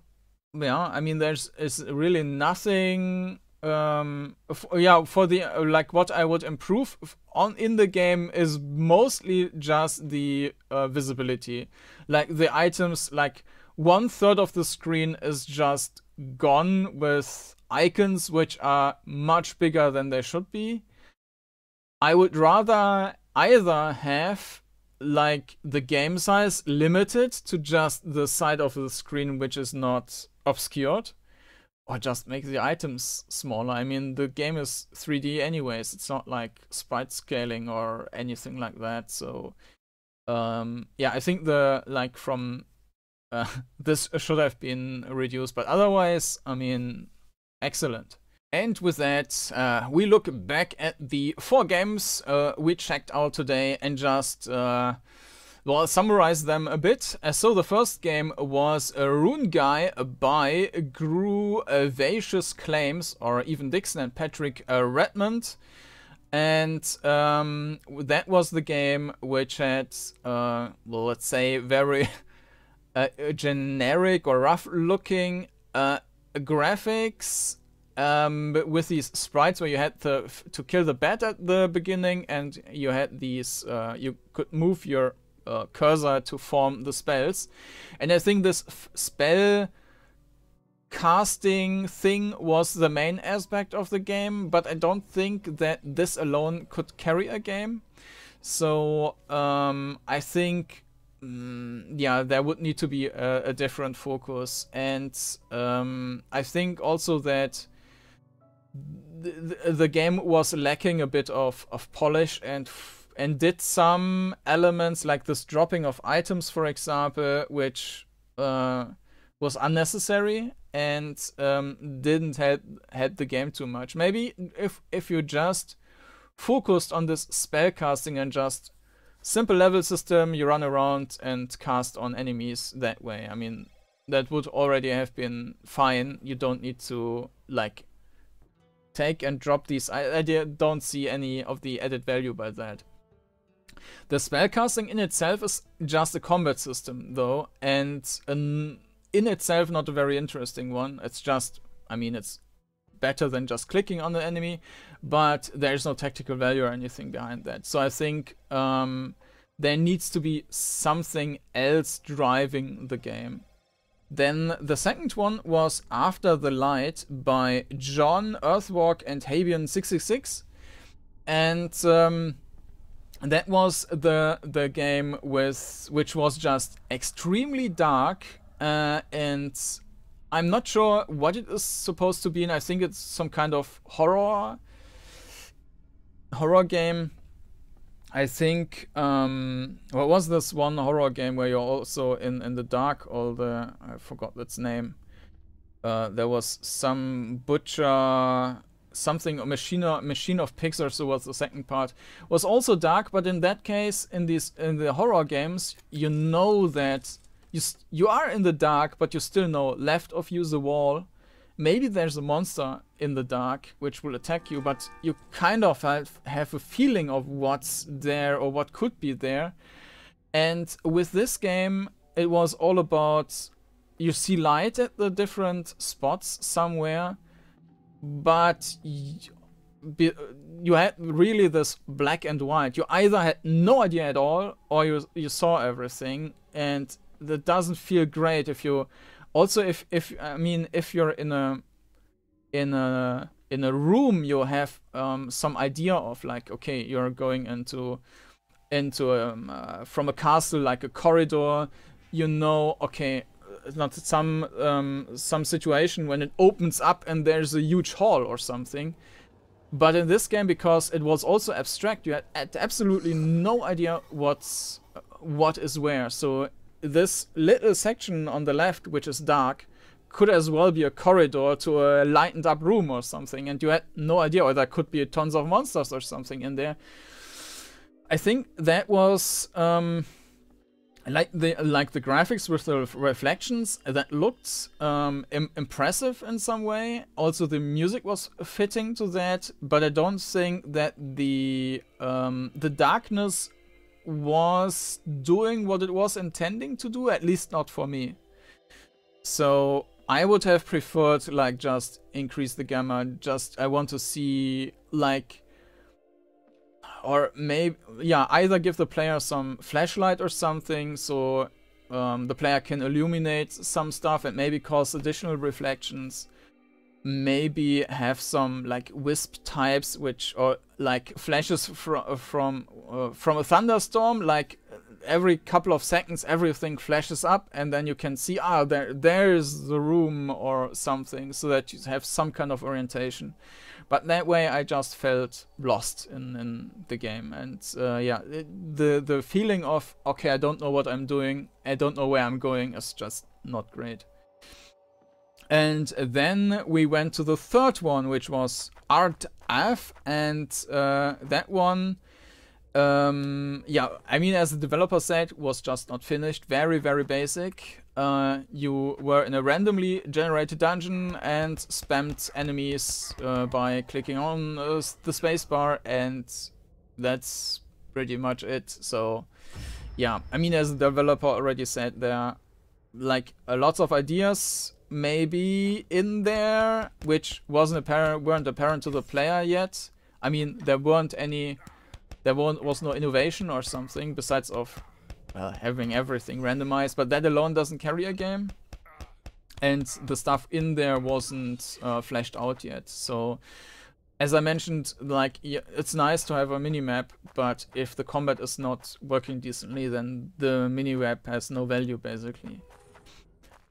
yeah i mean there's is really nothing um yeah for the like what i would improve on in the game is mostly just the uh, visibility. Like the items like one third of the screen is just gone with icons which are much bigger than they should be i would rather either have like the game size limited to just the side of the screen which is not obscured or just make the items smaller. I mean, the game is 3D anyways. It's not like sprite scaling or anything like that. So, um, yeah, I think the like from uh, [LAUGHS] this should have been reduced, but otherwise, I mean, excellent. And with that, uh, we look back at the four games uh, we checked out today and just uh, well, summarize them a bit. Uh, so the first game was uh, Rune Guy by Gru uh, Vacious Claims, or Evan Dixon and Patrick uh, Redmond. And um, that was the game which had, well, let's say, very [LAUGHS] generic or rough looking uh, graphics um, with these sprites where you had to, to kill the bat at the beginning and you had these, uh, you could move your uh, cursor to form the spells. And I think this spell casting thing was the main aspect of the game, but I don't think that this alone could carry a game. So um, I think, mm, yeah, there would need to be a, a different focus. And um, I think also that the, the, game was lacking a bit of, of polish and and did some elements like this dropping of items, for example, which uh, was unnecessary and um, didn't help help the game too much. Maybe if if you just focused on this spell casting and just simple level system, you run around and cast on enemies that way. I mean, that would already have been fine. You don't need to like take and drop these. I, I don't see any of the added value by that. The spellcasting in itself is just a combat system, though, and an, in itself not a very interesting one. It's just, I mean, it's better than just clicking on the enemy, but there's no tactical value or anything behind that. So I think um, there needs to be something else driving the game. Then the second one was After the Light by John Earthwalk and Habian666. And um, that was the the game with which was just extremely dark uh, and I'm not sure what it is supposed to be and I think it's some kind of horror horror game I think um, what was this one horror game where you're also in in the dark? All the I forgot its name. Uh, there was some butcher something machine machine of or so was the second part. Was also dark but in that case in these in the horror games you know that you you are in the dark but you still know left of you the wall. Maybe there's a monster in the dark which will attack you but you kind of have, have a feeling of what's there or what could be there and with this game it was all about you see light at the different spots somewhere but you had really this black and white. You either had no idea at all, or you you saw everything, and that doesn't feel great. If you also if if I mean if you're in a in a in a room, you have um, some idea of like okay, you're going into into um, uh, from a castle like a corridor. You know, okay, it's not some um, some situation when it opens up and there's a huge hall or something. But in this game, because it was also abstract, you had absolutely no idea what's what is where. So this little section on the left, which is dark, could as well be a corridor to a lightened up room or something, and you had no idea, or there could be tons of monsters or something in there. I think that was um, like the like the graphics with the reflections that looked um, Im impressive in some way. Also, the music was fitting to that, but I don't think that the um, the darkness was doing what it was intending to do. At least not for me. So I would have preferred like just increase the gamma. Just I want to see like or maybe yeah either give the player some flashlight or something so um, the player can illuminate some stuff and maybe cause additional reflections maybe have some like wisp types which or like flashes fr from uh, from a thunderstorm like every couple of seconds everything flashes up and then you can see ah there there's the room or something so that you have some kind of orientation but that way I just felt lost in, in the game. And uh, yeah, it, the, the feeling of, okay, I don't know what I'm doing, I don't know where I'm going is just not great. And then we went to the third one, which was Art F, and uh, that one, um, yeah, I mean, as the developer said, was just not finished. Very, very basic uh, you were in a randomly generated dungeon and spammed enemies uh, by clicking on uh, the spacebar and that's pretty much it. So yeah, I mean as the developer already said, there are like a lot of ideas maybe in there which wasn't apparent weren't apparent to the player yet. I mean there weren't any there was no innovation or something besides of well, having everything randomized, but that alone doesn't carry a game. And the stuff in there wasn't uh, fleshed out yet. So, as I mentioned, like it's nice to have a minimap, but if the combat is not working decently, then the minimap has no value basically.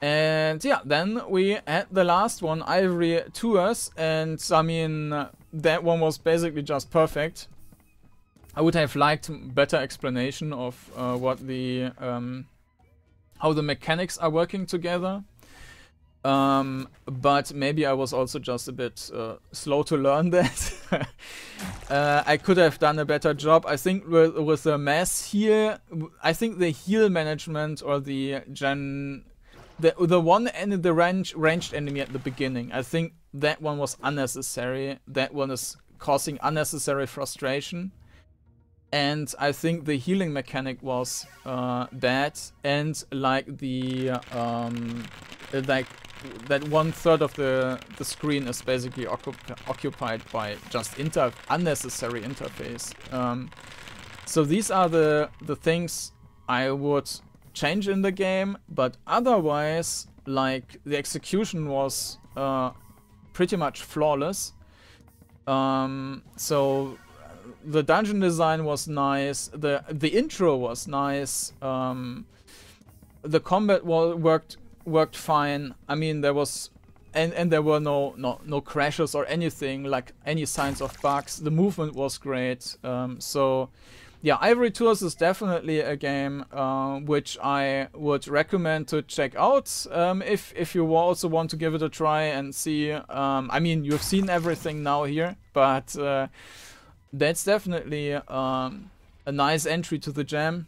And yeah, then we had the last one, Ivory Tours, and I mean, that one was basically just perfect. I would have liked better explanation of uh, what the um, how the mechanics are working together. Um, but maybe I was also just a bit uh, slow to learn [LAUGHS] that. uh, I could have done a better job. I think with, with the mass here, I think the heal management or the gen, the the one and the range ranged enemy at the beginning. I think that one was unnecessary. That one is causing unnecessary frustration and I think the healing mechanic was uh, bad, and like the um, like that one third of the the screen is basically occup occupied by just inter unnecessary interface. Um, so these are the the things I would change in the game, but otherwise, like the execution was uh, pretty much flawless. Um, so the dungeon design was nice. The the intro was nice. Um, the combat worked worked fine. I mean, there was and and there were no no no crashes or anything like any signs of bugs. The movement was great. Um, so yeah, Ivory Tours is definitely a game uh, which I would recommend to check out um, if if you also want to give it a try and see. Um, I mean, you've seen everything now here, but uh, that's definitely um, a nice entry to the jam.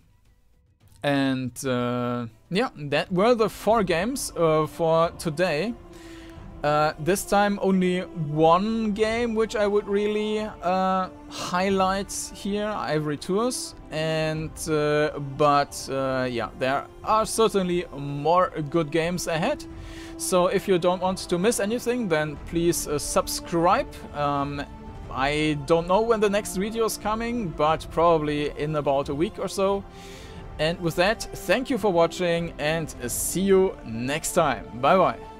And uh, yeah, that were the four games uh, for today. Uh, this time only one game which I would really uh, highlight here, Ivory Tours. And uh, but uh, yeah, there are certainly more good games ahead. So if you don't want to miss anything, then please subscribe. Um, I don't know when the next video is coming, but probably in about a week or so. And with that, thank you for watching and see you next time. Bye bye.